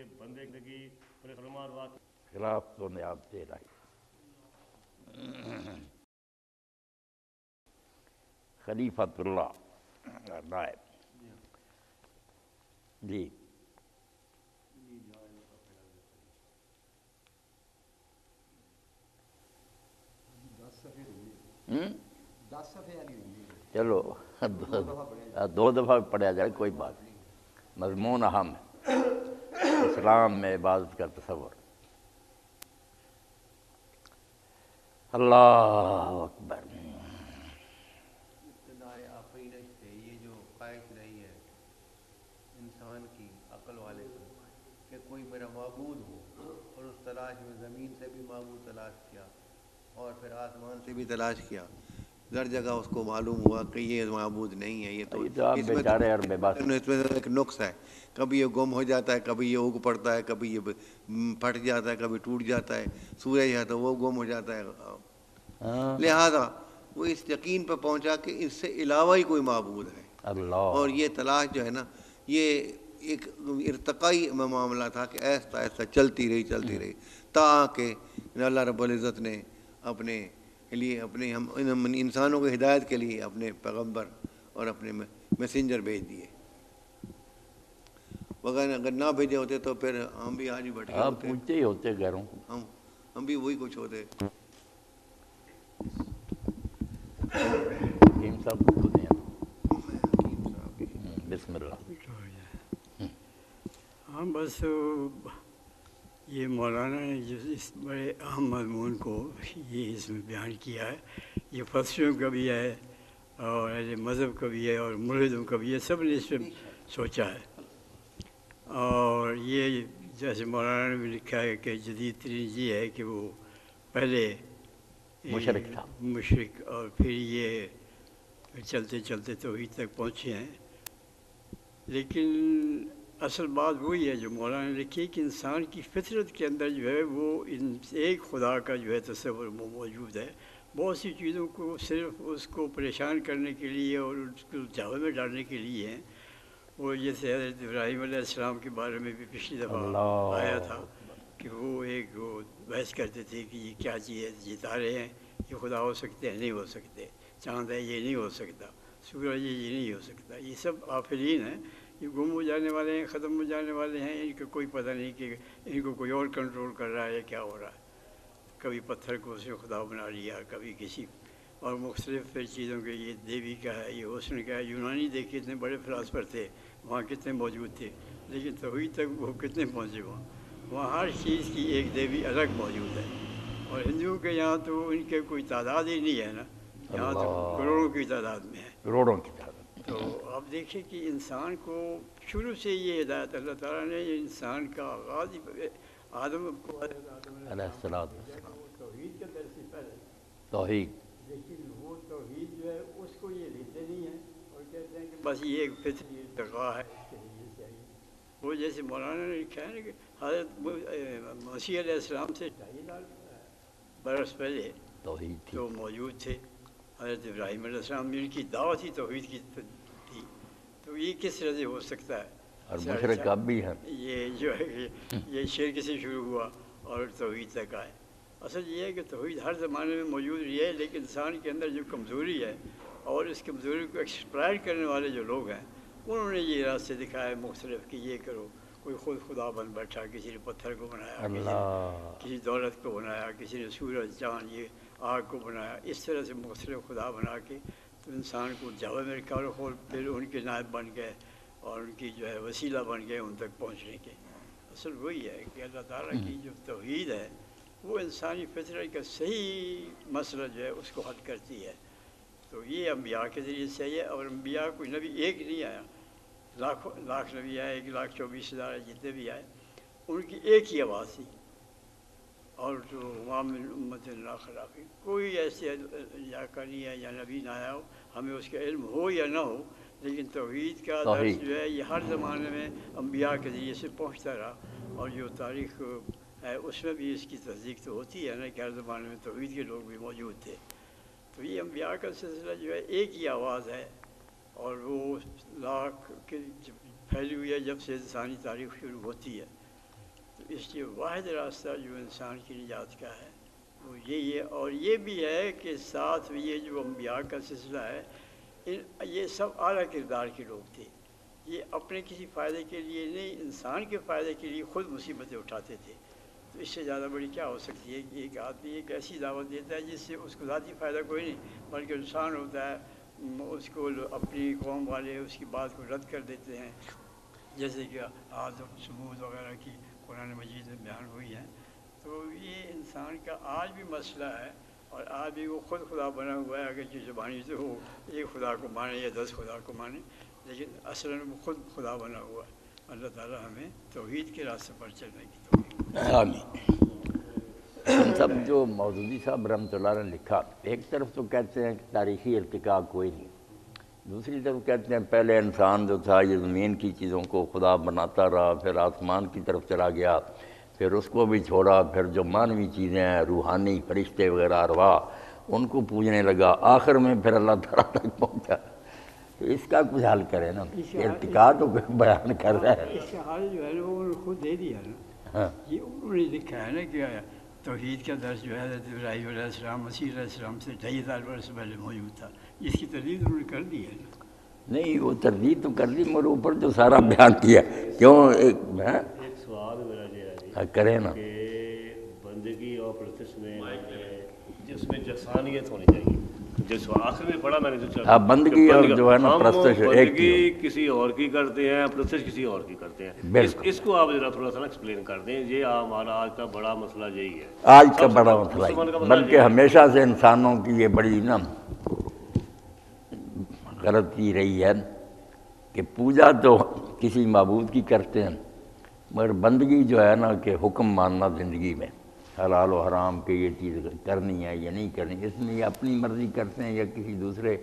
کہ بندے کی پر خلمات بات خلاف تو نے آپ دے رہی خلیفۃ اللہ، نائب۔ جی۔ چلو، دو دفعہ پڑھا جائے، کوئی بات نہیں۔ مضمون اہم ہے۔ اسلام میں عبادت کا تصور۔ اللہ اکبر۔ ابتدائے آفرینش یہ جو خواہش رہی ہے، انسان کی عقل والے کو کہ کوئی میرا معبود ہو اور اس تلاش میں زمین سے بھی معبود تلاش کیا اور پھر آسمان سے بھی تلاش کیا۔ در جگہ اس کو معلوم ہوا کہ یہ معبود نہیں ہے یہ تو اس میں ایک نقص ہے۔ کبھی یہ گم ہو جاتا ہے کبھی یہ اگ پڑتا ہے کبھی یہ پھٹ جاتا ہے کبھی ٹوٹ جاتا ہے سورج ہے تو وہ گم ہو جاتا ہے۔ ہاں۔ لہذا وہ اس یقین پہ پہنچا کہ اس سے علاوہ ہی کوئی معبود ہے۔ اللہ۔ اور یہ تلاش جو ہے نا یہ ایک ارتقائی معاملہ تھا کہ ایسا ایسا چلتی رہی چلتی رہی تاکہ اللہ رب العزت نے اپنے لیے اپنے ہم ان انسانوں کی ہدایت کے لیے اپنے پیغمبر اور اپنے میسنجر بھیج دیے۔ وغیرہ اگر نہ بھیجے ہوتے تو پھر ہم بھی آج ہی بیٹھے آپ ہوتے۔ پوچھتے ہی ہوتے گھروں۔ ہم ہم بھی وہی کچھ ہوتے۔ حکیم صاحب کو دیں۔ بسم اللہ۔ ہاں بس یہ مولانا نے جو اس بڑے اہم مضمون کو یہ اس میں بیان کیا ہے یہ فلسفیوں کا بھی ہے اور مذہب کا بھی ہے اور ملحدوں کا بھی ہے سب نے اس پہ سوچا ہے اور یہ جیسے مولانا نے بھی لکھا ہے کہ جدید ترین یہ ہے کہ وہ پہلے مشرک تھا۔ مشرق اور پھر یہ چلتے چلتے توحید تک پہنچے ہیں لیکن اصل بات وہی ہے جو مولانا نے لکھی کہ انسان کی فطرت کے اندر جو ہے وہ ان ایک خدا کا جو ہے تصور موجود ہے۔ بہت سی چیزوں کو صرف اس کو پریشان کرنے کے لیے اور اس کو جاوے میں ڈالنے کے لیے ہیں۔ وہ جیسے حضرت ابراہیم علیہ السلام کے بارے میں بھی پچھلی دفعہ آیا تھا کہ وہ ایک وہ بحث کرتے تھے کہ یہ کیا چیز ہے یہ تارے ہیں یہ خدا ہو سکتے ہیں نہیں ہو سکتے چاند ہے یہ نہیں ہو سکتا سورج یہ نہیں ہو سکتا۔ یہ سب آفرین ہیں۔ یہ گم ہو جانے والے ہیں ختم ہو جانے والے ہیں ان کا کوئی پتہ نہیں کہ ان کو کوئی اور کنٹرول کر رہا ہے یا کیا ہو رہا ہے۔ کبھی پتھر کو اس نے خدا بنا لیا کبھی کسی۔ اور مختلف چیزوں کے یہ دیوی کا ہے یہ حسن کا ہے یونانی دیکھے اتنے بڑے فلاسفر تھے وہاں کتنے موجود تھے۔ لیکن توحید تک وہ کتنے پہنچے وہاں وہاں ہر چیز کی ایک دیوی الگ موجود ہے۔ اور ہندوؤں کے یہاں تو ان کے کوئی تعداد ہی نہیں ہے نا۔ یہاں تو۔ کروڑوں کی تعداد میں ہے۔ کروڑوں کی۔ تو آپ دیکھیں کہ انسان کو شروع سے یہ ہدایت اللہ تعالیٰ نے یہ انسان کا آغاز آدم کو علیہ السلام توحید کے در سے پہلے۔ توحید۔ لیکن وہ توحید جو ہے اس کو یہ لیتے نہیں ہیں اور کہتے ہیں کہ بس یہ ایک فطری ارتقاء ہے۔ وہ جیسے مولانا نے لکھا ہے نا کہ حضرت مسیح علیہ السلام سے ڈھائی لاکھ برس پہلے توحید جو موجود تھے۔ حضرت ابراہیم علیہ السلام نے ان کی دعوت ہی توحید کی تھی تو یہ کس طرح سے ہو سکتا ہے اور اچھا، مشرق اچھا، اب بھی ہیں یہ جو ہے یہ شرک سے شروع ہوا اور توحید تک آئے اصل یہ ہے کہ توحید ہر زمانے میں موجود رہی ہے لیکن انسان کے اندر جو کمزوری ہے اور اس کمزوری کو ایکسپلائر کرنے والے جو لوگ ہیں انہوں نے یہ راستے دکھائے مختلف کہ یہ کرو کوئی خود خدا بن بیٹھا کسی نے پتھر کو بنایا کسی نے کسی دولت کو بنایا کسی نے سورج چاند یہ آگ کو بنایا۔ اس طرح سے مختلف خدا بنا کے تو انسان کو جاوے میں رکھا اور پھر ان کے نائب بن گئے اور ان کی جو ہے وسیلہ بن گئے ان تک پہنچنے کے۔ اصل وہی ہے کہ اللہ تعالیٰ کی جو توحید ہے، وہ انسانی فطرت کا صحیح مسئلہ جو ہے اس کو حل کرتی ہے۔ تو یہ انبیاء کے ذریعے سے ہے۔ اور انبیاء کوئی نبی ایک نہیں آیا۔ لاکھوں، لاکھ نبی آئے، ایک لاکھ چوبیس ہزار جتنے بھی آئے، ان کی ایک ہی آواز تھی۔ اور جو عوام امت اللہ خلافی کوئی ایسے یا نہیں ہے یا نبی نہ آیا ہو ہمیں اس کا علم ہو یا نہ ہو لیکن توحید کا۔ درس جو ہے یہ ہر زمانے میں انبیاء کے ذریعے سے پہنچتا رہا اور جو تاریخ ہے اس میں بھی اس کی تصدیق تو ہوتی ہے نا کہ ہر زمانے میں توحید کے لوگ بھی موجود تھے تو یہ انبیاء کا سلسلہ جو ہے ایک ہی آواز ہے اور وہ لاکھ کے پھیلی ہوئی ہے جب سے انسانی تاریخ شروع ہوتی ہے اس لیے واحد راستہ جو انسان کی نجات کا ہے، وہ یہی ہے اور یہ بھی ہے کہ ساتھ یہ جو انبیاء کا سلسلہ ہے، ان، یہ سب اعلیٰ کردار کے لوگ تھے۔ یہ اپنے کسی فائدے کے لیے نہیں، انسان کے فائدے کے لیے خود مصیبتیں اٹھاتے تھے۔ تو اس سے زیادہ بڑی کیا ہو سکتی ہے کہ ایک آدمی ایک ایسی دعوت دیتا ہے جس سے اس کو ذاتی فائدہ کوئی نہیں، بلکہ انسان ہوتا ہے، اس کو اپنی قوم والے اس کی بات کو رد کر دیتے ہیں۔ جیسے کہ آج ثبوت وغیرہ کی قرآن مجید میں بیان ہوئی ہیں تو یہ انسان کا آج بھی مسئلہ ہے اور آج بھی وہ خود خدا بنا ہوا ہے، اگر جو زبانی سے ہو، ایک خدا کو مانے یا دس خدا کو مانے، لیکن اصل میں وہ خود خدا بنا ہوا ہے۔ اللہ تعالیٰ ہمیں توحید کے راستے پر چلنے کی توفیق آمین۔ سب جو مودودی صاحب رحمۃ اللہ نے لکھا، ایک طرف تو کہتے ہیں کہ تاریخی ارتقا کوئی نہیں دوسری طرف کہتے ہیں پہلے انسان جو تھا یہ زمین کی چیزوں کو خدا بناتا رہا پھر آسمان کی طرف چلا گیا پھر اس کو بھی چھوڑا پھر جو مانوی چیزیں ہیں روحانی فرشتے وغیرہ اروا ان کو پوجنے لگا۔ آخر میں پھر اللہ تعالیٰ تک پہنچا۔ تو اس کا کچھ حل کرے نا۔ ارتقا تو بیان کر رہا ہے۔ اس کا حال جو ہے وہ خود دے دیا نا۔ ہاں۔ یہ انہوں نے لکھا ہے نا کہ توحید کا درس جو ہے حضرت ابراہیم علیہ السلام مسیح علیہ السلام سے ڈھائی ہزار برس پہلے موجود تھا۔ اس کی تردید انہوں نے کر دی ہے۔ نا نہیں وہ تردید تو کر دی مگر اوپر جو سارا بیان کیا کیوں؟ ایک ہاں؟ ایک سوال میرا یہ ہے۔ جی ہاں، کرے نا۔ کہ بندگی اور پرستش میں جس میں جسانیت ہونی چاہیے۔ جس آخر میں پڑھا میں نے جو ہاں، بندگی اور جو ہے نا ہم پرستش ایک کی کسی اور کی کرتے ہیں پرستش کسی اور کی کرتے ہیں۔ اس, بالکل۔ اس کو آپ ذرا تھوڑا سا نا ایکسپلین کر دیں۔ یہ ہمارا آج کا بڑا مسئلہ یہی ہے۔ آج کا بڑا مسئلہ بلکہ ہے۔ ہمیشہ سے انسانوں کی یہ بڑی نا غلطی رہی ہے کہ پوجا تو کسی معبود کی کرتے ہیں، مگر بندگی جو ہے نا کہ حکم ماننا زندگی میں، حلال و حرام کہ یہ چیز کرنی ہے یا نہیں کرنی، اس میں یہ اپنی مرضی کرتے ہیں یا کسی دوسرے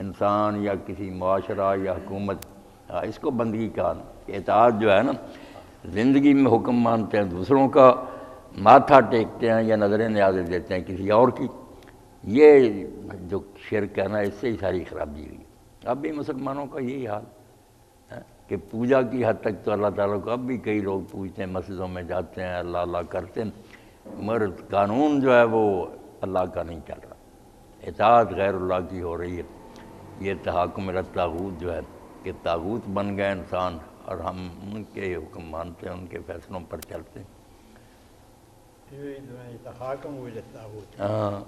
انسان یا کسی معاشرہ یا حکومت ہاں، اس کو بندگی کہا نا اطاعت جو ہے نا، زندگی میں حکم مانتے ہیں، دوسروں کا ماتھا ٹیکتے ہیں یا نظریں نیازیں دیتے ہیں کسی اور کی، یہ جو شرک ہے نا، اس سے ہی ساری خرابی ہوئی۔ اب بھی مسلمانوں کا یہی حال ہے کہ پوجا کی حد تک تو اللہ تعالیٰ کو اب بھی کئی لوگ پوچھتے ہیں مسجدوں میں جاتے ہیں اللہ اللہ کرتے ہیں۔ مگر قانون جو ہے وہ اللہ کا نہیں چل رہا۔ اطاعت غیر اللہ کی ہو رہی ہے۔ یہ تحاکم تاغوت جو ہے کہ تاغوت بن گئے انسان اور ہم ان کے حکم مانتے ہیں ان کے فیصلوں پر چلتے ہیں۔ ہاں۔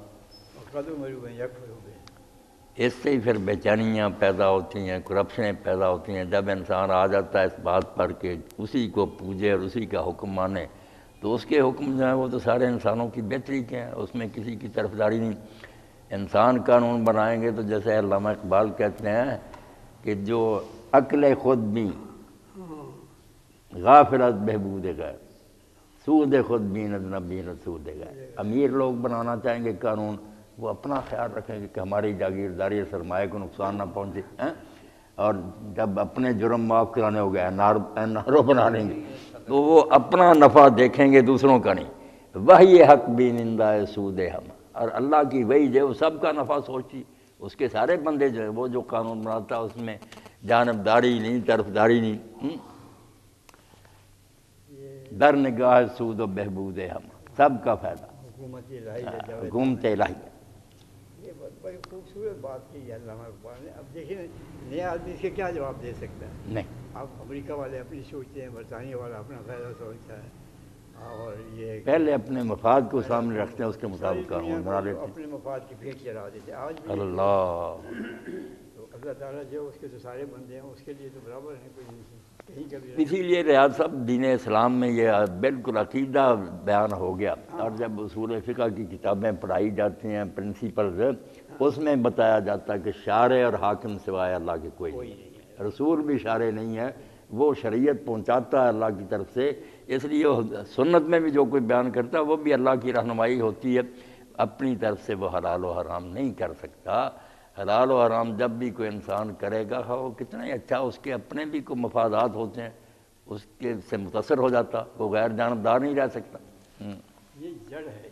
اس سے ہی پھر بے چینیاں پیدا ہوتی ہیں کرپشنیں پیدا ہوتی ہیں۔ جب انسان آ جاتا ہے اس بات پر کہ اسی کو پوجے اور اسی کا حکم مانے، تو اس کے حکم جو ہیں وہ تو سارے انسانوں کی بہتری کے ہیں، اس میں کسی کی طرفداری نہیں۔ انسان قانون بنائیں گے تو جیسے علامہ اقبال کہتے ہیں کہ جو عقل خود بھی غافلت بہبود غیر سود خود بینت نہ بینت سود غیر امیر لوگ بنانا چاہیں گے قانون وہ اپنا خیال رکھیں گے کہ ہماری جاگیرداری سرمایہ کو نقصان نہ پہنچے ہیں؟ اور جب اپنے جرم معاف کرانے ہو گئے او بنا لیں گے تو وہ اپنا نفع دیکھیں گے دوسروں کا نہیں۔ وہی حق بھی نندا ہے سود ہم۔ اور اللہ کی وہی جو وہ سب کا نفع سوچی اس کے سارے بندے جو ہے وہ جو قانون بناتا ہے اس میں جانبداری نہیں طرفداری نہیں۔ ہم؟ در نگاہ سود و بہبود ہم۔ سب کا فائدہ۔ حکومت الہی ہے جو حکومت الہی یہ بہت بڑی خوبصورت بات کی ہے علامہ اقبال نے اب دیکھیں نیا آدمی اس کے کیا جواب دے سکتا ہے؟ نہیں۔ اب امریکہ والے اپنی سوچتے ہیں برطانیہ والا اپنا فائدہ سوچتا ہے۔ اور یہ پہلے اپنے مفاد کو سامنے رکھتے ہیں اس کے مطابق اپنے مفاد کی بھیٹ چلا دیتے آج اللہ۔ تو اللہ تعالیٰ جو اس کے تو سارے بندے ہیں اس کے لیے تو برابر ہیں کوئی نہیں۔ اسی لیے ریاض صاحب دین اسلام میں یہ بالکل عقیدہ بیان ہو گیا۔ اور جب اصول فقہ کی کتابیں پڑھائی جاتی ہیں پرنسپلز اس میں بتایا جاتا ہے کہ شارع اور حاکم سوائے اللہ کے کوئی نہیں رسول بھی شارع نہیں ہے وہ شریعت پہنچاتا ہے اللہ کی طرف سے۔ اس لیے سنت میں بھی جو کوئی بیان کرتا ہے وہ بھی اللہ کی رہنمائی ہوتی ہے۔ اپنی طرف سے وہ حلال و حرام نہیں کر سکتا۔ حلال و حرام جب بھی کوئی انسان کرے گا وہ کتنا ہی اچھا اس کے اپنے بھی کوئی مفادات ہوتے ہیں اس کے سے متاثر ہو جاتا وہ غیر جانبدار نہیں رہ سکتا۔ یہ جڑ ہے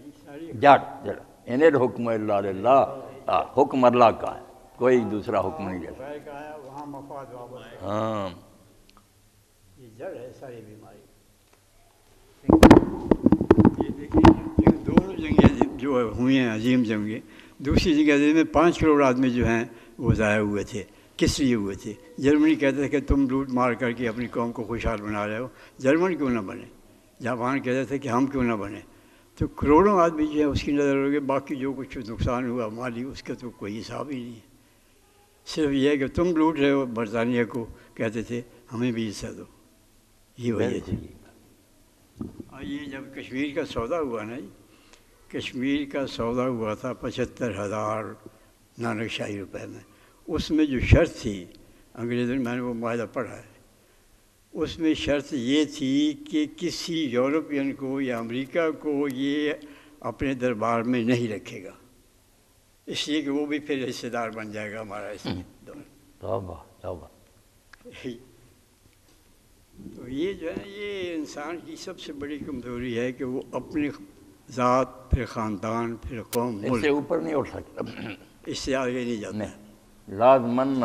جڑ جڑ۔ ان الحکم اللہ اللہ حکم اللہ کا ہے کوئی دوسرا حکم نہیں جیسا ہاں۔ جڑ ہے ساری بیماری۔ جنگیں جو ہوئی ہیں عظیم جنگیں دوسری جنگ میں پانچ کروڑ آدمی جو ہیں وہ ضائع ہوئے تھے کس لیے ہوئے تھے؟ جرمنی کہتے تھے کہ تم لوٹ مار کر کے اپنی قوم کو خوشحال بنا رہے ہو۔ جرمن کیوں نہ بنے؟ جاپان کہتے تھے کہ ہم کیوں نہ بنے؟ تو کروڑوں آدمی جو ہے اس کی نظر ہوگی باقی جو کچھ نقصان ہوا مالی اس کا تو کوئی حساب ہی نہیں۔ صرف یہ ہے کہ تم لوٹ رہے ہو برطانیہ کو کہتے تھے ہمیں بھی حصہ دو۔ یہ وجہ تھی۔ اور یہ جب کشمیر کا سودا ہوا نا جی کشمیر کا سودا ہوا تھا پچہتر ہزار نانک شاہی روپے میں۔ اس میں جو شرط تھی انگریزوں میں نے وہ معاہدہ پڑھا ہے۔ اس میں شرط یہ تھی کہ کسی یورپین کو یا امریکہ کو یہ اپنے دربار میں نہیں رکھے گا۔ اس لیے کہ وہ بھی پھر حصے دار بن جائے گا ہمارا اس دور تو یہ جو ہے نا یہ انسان کی سب سے بڑی کمزوری ہے کہ وہ اپنی ذات پھر خاندان پھر قوم اس سے اوپر نہیں اٹھ سکتا۔ اس سے آگے نہیں جاتا۔ نہیں۔ لازمن نہ۔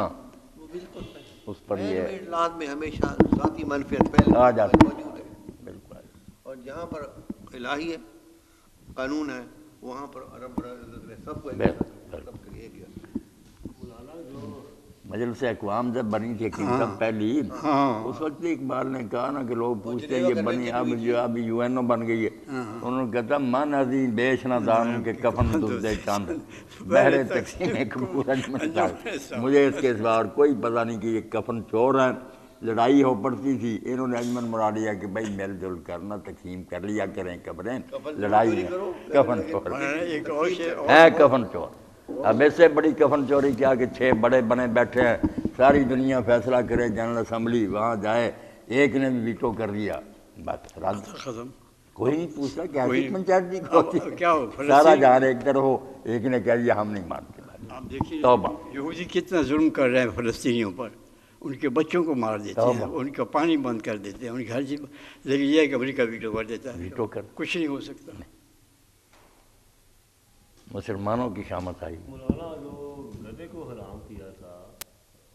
وہ بالکل۔ اس پر یہ میں ہمیشہ ذاتی منفیت پہلے آ جاتی موجود ہے۔ بالکل۔ اور جہاں پر الہی ہے قانون ہے وہاں پر رب العزت نے سب کو سب کے لیے ایک کیا۔ مولانا جو مجلس اقوام جب بنی تھی حقیقت پہلی ہاں۔ اس وقت اقبال نے کہا نا کہ لوگ پوچھتے ہیں یہ بنی اب جو اب یو این او بن گئی ہے۔ انہوں نے کہتا من ازی بیچنا دانوں کے کفن دلدے چاند۔ بہرے تقسیم قبور اجمن صاحب مجھے اس کے سوا اور کوئی پتہ نہیں کہ یہ کفن چور ہیں۔ لڑائی ہو پڑتی تھی۔ انہوں نے اجمن مرا لیا کہ بھائی مل جل کرنا تقسیم کر لیا کریں قبریں لڑائی کفن چور۔ ہے کفن چور۔ اب اس سے بڑی کفن چوری کیا کہ چھ بڑے بنے بیٹھے ہیں ساری دنیا فیصلہ کرے جنرل اسمبلی وہاں جائے ایک نے بھی ویٹو کر دیا رد۔ ختم۔ کوئی نہیں پوچھتا کیا کوئی- پنچایت اب کیا ہو سارا جہاں ایک طرف ہو ایک نے کہہ دیا ہم نہیں مانتے۔ آپ دیکھیے یہودی کتنا ظلم کر رہے ہیں فلسطینیوں پر۔ ان کے بچوں کو مار دیتے ہیں۔ ان کا پانی بند کر دیتے ہیں ان کی ہر چیز۔ لیکن یہ کہ امریکہ ویٹو کر دیتا ہے۔ ویٹو کر۔ کچھ نہیں ہو سکتا۔ مسلمانوں کی شامت آئی۔ مولانا جو گدے کو حرام کیا تھا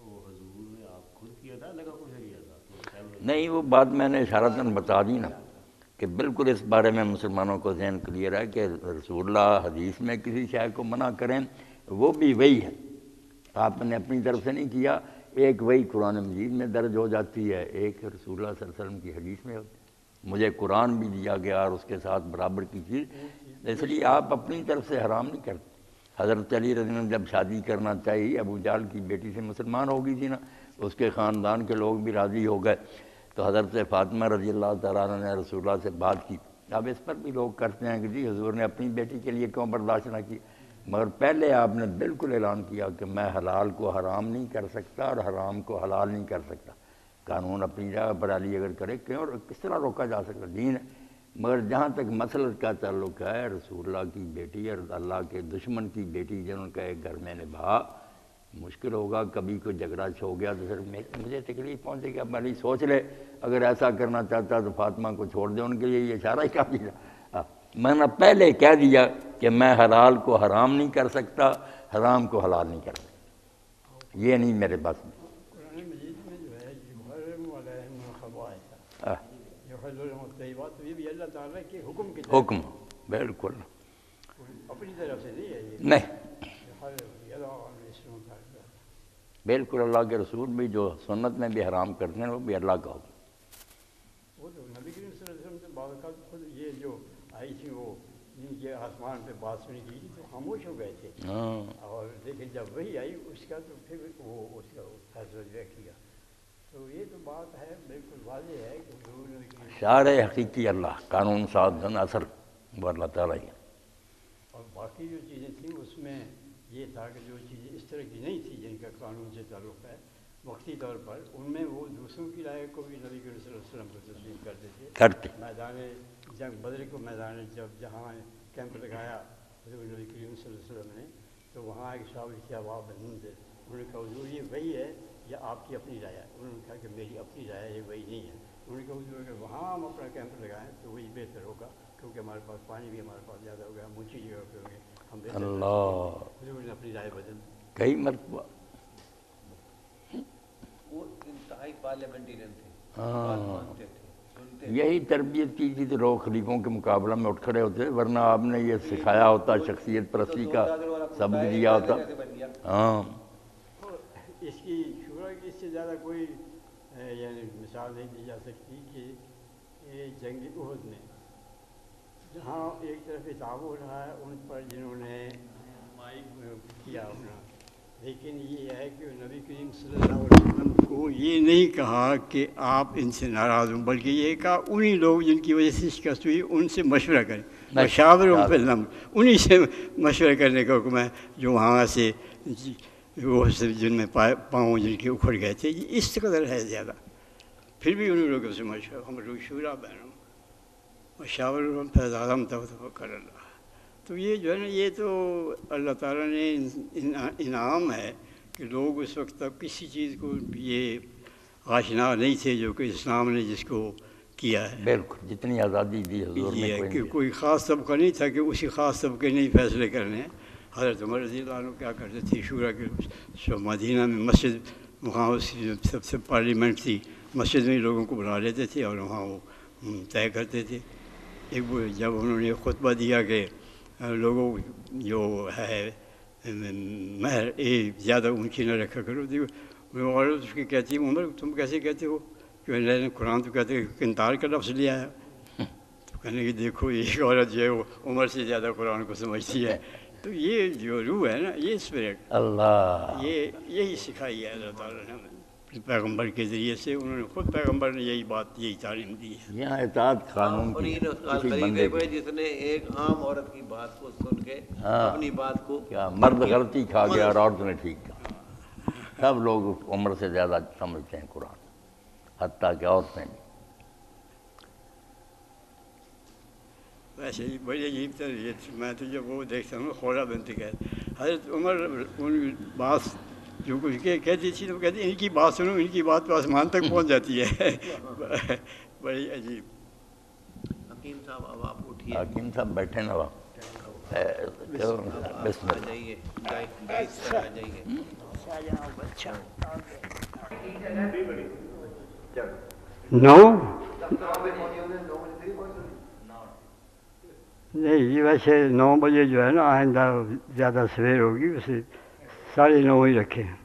وہ حضور نے آپ خود کیا تھا لگا کچھ کیا تھا؟ نہیں وہ بات میں نے اشارتاً بتا دی نا کہ بالکل اس بارے میں مسلمانوں کو ذہن کلیئر ہے کہ رسول اللہ حدیث میں کسی شے کو منع کریں وہ بھی وہی ہے۔ آپ نے اپنی طرف سے نہیں کیا ایک وہی قرآن مجید میں درج ہو جاتی ہے ایک رسول اللہ صلی اللہ علیہ وسلم کی حدیث میں ہوتی ہے۔ مجھے قرآن بھی دیا گیا اور اس کے ساتھ برابر کی چیز۔ اس لیے آپ اپنی طرف سے حرام نہیں کرتے۔ حضرت علی رضی اللہ جب شادی کرنا چاہیے ابو جال کی بیٹی سے مسلمان ہو گئی تھی نا، اس کے خاندان کے لوگ بھی راضی ہو گئے۔ تو حضرت فاطمہ رضی اللہ تعالیٰ نے رسول اللہ سے بات کی۔ اب اس پر بھی لوگ کرتے ہیں کہ جی حضور نے اپنی بیٹی کے لیے کیوں برداشت نہ کی؟ مگر پہلے آپ نے بالکل اعلان کیا کہ میں حلال کو حرام نہیں کر سکتا اور حرام کو حلال نہیں کر سکتا۔ قانون اپنی جگہ پر علی اگر کرے، کیوں؟ کس طرح روکا جا سکتا؟ دین ہے۔ مگر جہاں تک مسئلہ کا تعلق ہے رسول اللہ کی بیٹی اور اللہ کے دشمن کی بیٹی جنہوں کا ایک گھر میں نبھا مشکل ہوگا کبھی کوئی جھگڑا ہو گیا تو پھر مجھے تکلیف پہنچے گی اب بھلی سوچ لے اگر ایسا کرنا چاہتا تو فاطمہ کو چھوڑ دے ان کے لیے یہ اشارہ ہی کافی تھا میں نے پہلے کہہ دیا کہ میں حلال کو حرام نہیں کر سکتا حرام کو حلال نہیں کر سکتا یہ نہیں میرے بس میں تو یہ بھی اللہ تعالیٰ کے حکم بالکل۔ اپنی طرف سے نہیں ہے یہ۔ بالکل اللہ کے رسول بھی جو سنت میں بھی حرام کرتے ہیں وہ بھی اللہ کا حکم۔ وہ تو نبی کریم صلی اللہ علیہ وسلم سے بعض اوقات خود یہ جو آئی تھی وہ جن کے آسمان پہ بات سنی تھی تو خاموش ہو گئے تھے۔ ہاں۔ اور لیکن جب وہی آئی اس کا تو پھر وہ اس کا فیصلہ کیا۔ تو یہ تو بات ہے بالکل واضح ہے کہ شعر حقیقی اللہ قانون ساز دن اثر وہ اللہ تعالیٰ ہی۔ اور باقی جو چیزیں تھیں اس میں یہ تھا کہ جو چیزیں اس طرح کی نہیں تھی جن کا قانون سے تعلق ہے وقتی طور پر ان میں وہ دوسروں کی رائے کو بھی نبی کریم صلی اللہ علیہ وسلم کو تسلیم کرتے تھے۔ کرتے۔ میدان جنگ بدر کو میدان جب جہاں کیمپ لگایا حضور نبی کریم صلی اللہ علیہ وسلم نے تو وہاں ایک تھے اباب ہند انہوں نے کہا حضور یہ وہی ہے یا آپ کی اپنی رائے ہے۔ انہوں نے کہا کہ میری اپنی رائے ہے یہ وہی نہیں ہے۔ انہوں نے کہا اگر وہاں ہم اپنا کیمپ لگائیں تو وہی بہتر ہوگا کیونکہ ہمارے پاس پانی بھی ہمارے پاس زیادہ ہوگا ہم اونچی جگہ پہ ہوں گے ہم حضور نے اپنی رائے بدل۔ کئی مرتبہ۔ وہ انتہائی پارلیمنٹرین تھے۔ ہاں۔ یہی تربیت کی تھی تو لوگ خلیفوں کے مقابلہ میں اٹھ کھڑے ہوتے ورنہ آپ نے یہ سکھایا ہوتا شخصیت پرستی کا سبق دیا ہوتا۔ ہاں۔ اس کی شورا کی اس سے زیادہ کوئی یعنی مثال نہیں دی جا سکتی کہ یہ جنگ عہد میں جہاں ایک طرف اتاب ہو رہا ہے ان پر جنہوں نے کیا اپنا لیکن یہ ہے کہ نبی کریم صلی اللہ علیہ وسلم کو یہ نہیں کہا کہ آپ ان سے ناراض ہوں بلکہ یہ کہا انہی لوگ جن کی وجہ سے شکست ہوئی ان سے مشورہ کریں۔ مشاور فلم انہی سے مشورہ کرنے کا حکم ہے جو وہاں سے وہ سے جن میں پا- پاؤں جن کے اکھڑ گئے تھے یہ اس قدر ہے زیادہ۔ پھر بھی انہیں لوگوں سے مشورہ ہم لوگ شورا بہنوں مشاور فیض اعظم کر اللہ تو یہ جو ہے نا یہ تو اللہ تعالیٰ نے ان- انعام ہے کہ لوگ اس وقت تک کسی چیز کو یہ آشنا نہیں تھے جو کہ اسلام نے جس کو کیا ہے۔ بالکل جتنی آزادی دی حضور نے کوئی کہ کوئی خاص طبقہ نہیں تھا کہ اسی خاص طبقے نے فیصلے کرنے ہیں۔ حضرت عمر رضی اللہ عنہ کیا کرتے تھے شورا کے سو مدینہ میں مسجد وہاں اس کی سب سے پارلیمنٹ تھی مسجد میں لوگوں کو بلا لیتے تھے اور وہاں وہ طے کرتے تھے ایک جب انہوں نے خطبہ دیا کہ لوگوں جو ہے مہر زیادہ اونچی نہ رکھا کرو دیکھو عورت اس کی کہتی عمر تم کیسے کہتے ہو کہ اللہ نے قرآن تو کہتے ہیں کنتار کا لفظ لیا ہے تو کہنے کہ دیکھو ایک عورت جو ہے وہ عمر سے زیادہ قرآن کو سمجھتی ہے تو یہ جو روح ہے نا یہ اسپرٹ اللہ۔ یہ یہی سکھائی ہے اللہ تعالیٰ نے ہمیں۔ پیغمبر کے ذریعے سے انہوں نے خود پیغمبر نے یہی بات یہی تعلیم دی ہے۔ یہاں اطاعت قانون کی جس نے ایک عام عورت کی بات کو سن کے ہاں۔ اپنی بات کو کیا مرد غلطی کھا گیا اور عورت نے ٹھیک کہا سب لوگ عمر سے زیادہ سمجھتے ہیں قرآن۔ حتیٰ کہ عورتیں بھی ویسے ہی بڑی عجیب تربیت میں تو جب وہ دیکھتا ہوں خورا بنتے کہ حضرت عمر ان بات جو کچھ کہ کہتی تھی تو کہتی ان کی بات سنو ان کی بات تو آسمان تک پہنچ جاتی ہے۔ بڑی عجیب۔ حکیم صاحب اب آپ اٹھیے۔ حکیم صاحب بیٹھے نا وہاں اے، چلو، بسم آ اللہ جائیے ڈائٹ ڈائٹ پر آ جائیے نو نہیں جی ویسے نو بجے جو ہے نا آئندہ زیادہ سویر ہوگی ویسے ساڑھے نو ہی رکھے ہیں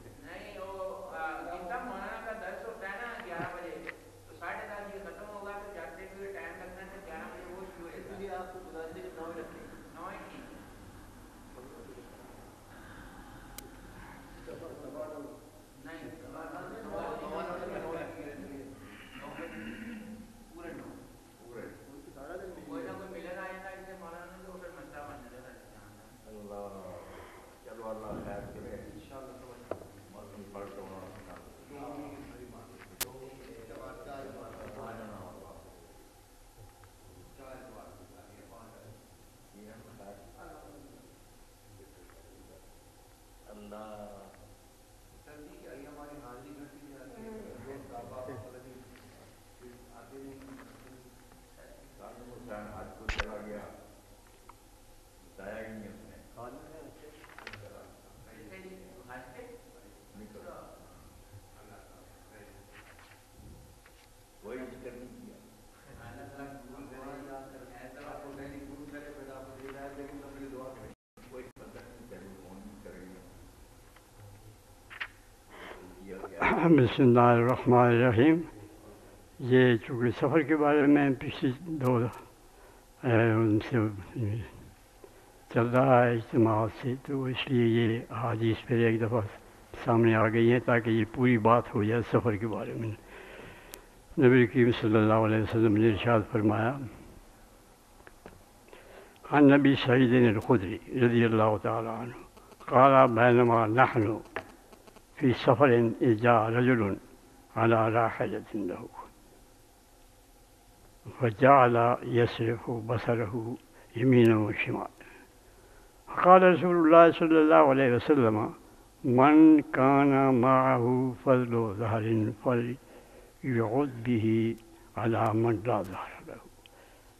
بسم اللہ الرحمن الرحیم یہ چونکہ سفر کے بارے میں پچھلی دو ان سے چل رہا ہے اجتماع سے تو اس لیے یہ حادیث پھر ایک دفعہ سامنے آ گئی ہیں تاکہ یہ پوری بات ہو جائے سفر کے بارے میں نبی کریم صلی اللہ علیہ وسلم نے ارشاد فرمایا عن نبی سعید الخدری رضی اللہ تعالیٰ عنہ قال بینما نحن في سفر إذ جاء رجل على راحلة له. فجعل يصرف بصره يمينا وشمالا. فقال رسول الله صلى الله عليه وسلم من كان معه فضل ظهر فليعد به على من لا ظهر له.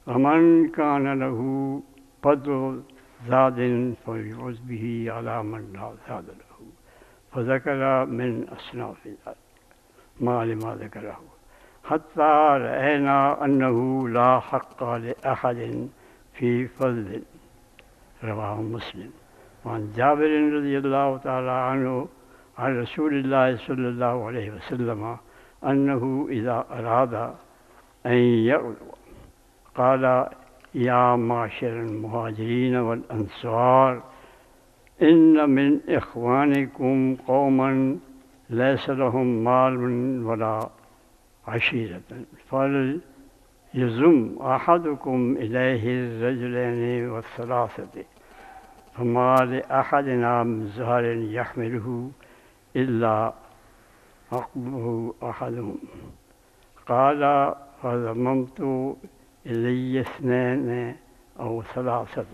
ومن كان له فضل زاد فليعد به على من لا زاد له. فذكر من أصناف ما لما ذكره. حتى رأينا أنه لا حق لأحد في فضل. رواه مسلم. وعن جابر رضي الله تعالى عنه عن رسول الله صلى الله عليه وسلم أنه إذا أراد أن يغزو قال يا معشر المهاجرين والأنصار إن من إخوانكم قوما ليس لهم مال ولا عشيرة فليزم أحدكم إليه الرجلين والثلاثة فما لأحدنا من زهر يحمله إلا عقبه أحدهم. قال فضممت إلي اثنين أو ثلاثة.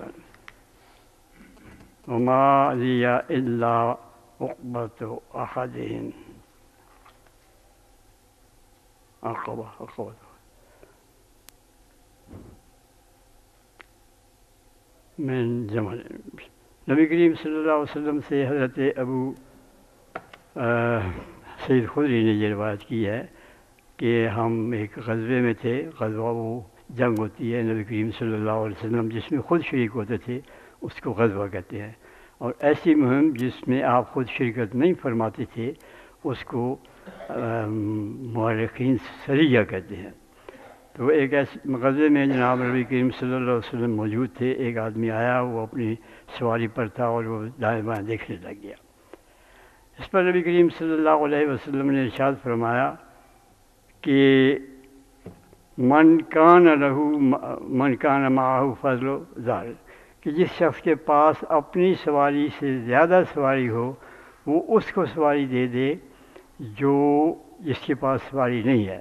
وما لي إلا عقبة أحدهم. عقبة عقبة. من جمل نبی کریم صلی اللہ علیہ وسلم سے حضرت ابو سید خدری نے یہ روایت کی ہے کہ ہم ایک غزبے میں تھے، غزوہ وہ جنگ ہوتی ہے نبی کریم صلی اللہ علیہ وسلم، جس میں خود شریک ہوتے تھے۔ اس کو غزوہ کہتے ہیں۔ اور ایسی مہم جس میں آپ خود شرکت نہیں فرماتے تھے، اس کو مورخین سریہ کہتے ہیں۔ تو ایک ایسے غزے میں جناب نبی کریم صلی اللہ علیہ وسلم موجود تھے۔ ایک آدمی آیا، وہ اپنی سواری پر تھا اور وہ دائیں بائیں دیکھنے لگ گیا۔ اس پر نبی کریم صلی اللہ علیہ وسلم نے ارشاد فرمایا کہ من کان رہو من کان معاہو فضل و زال کہ جس شخص کے پاس اپنی سواری سے زیادہ سواری ہو، وہ اس کو سواری دے دے جو جس کے پاس سواری نہیں ہے۔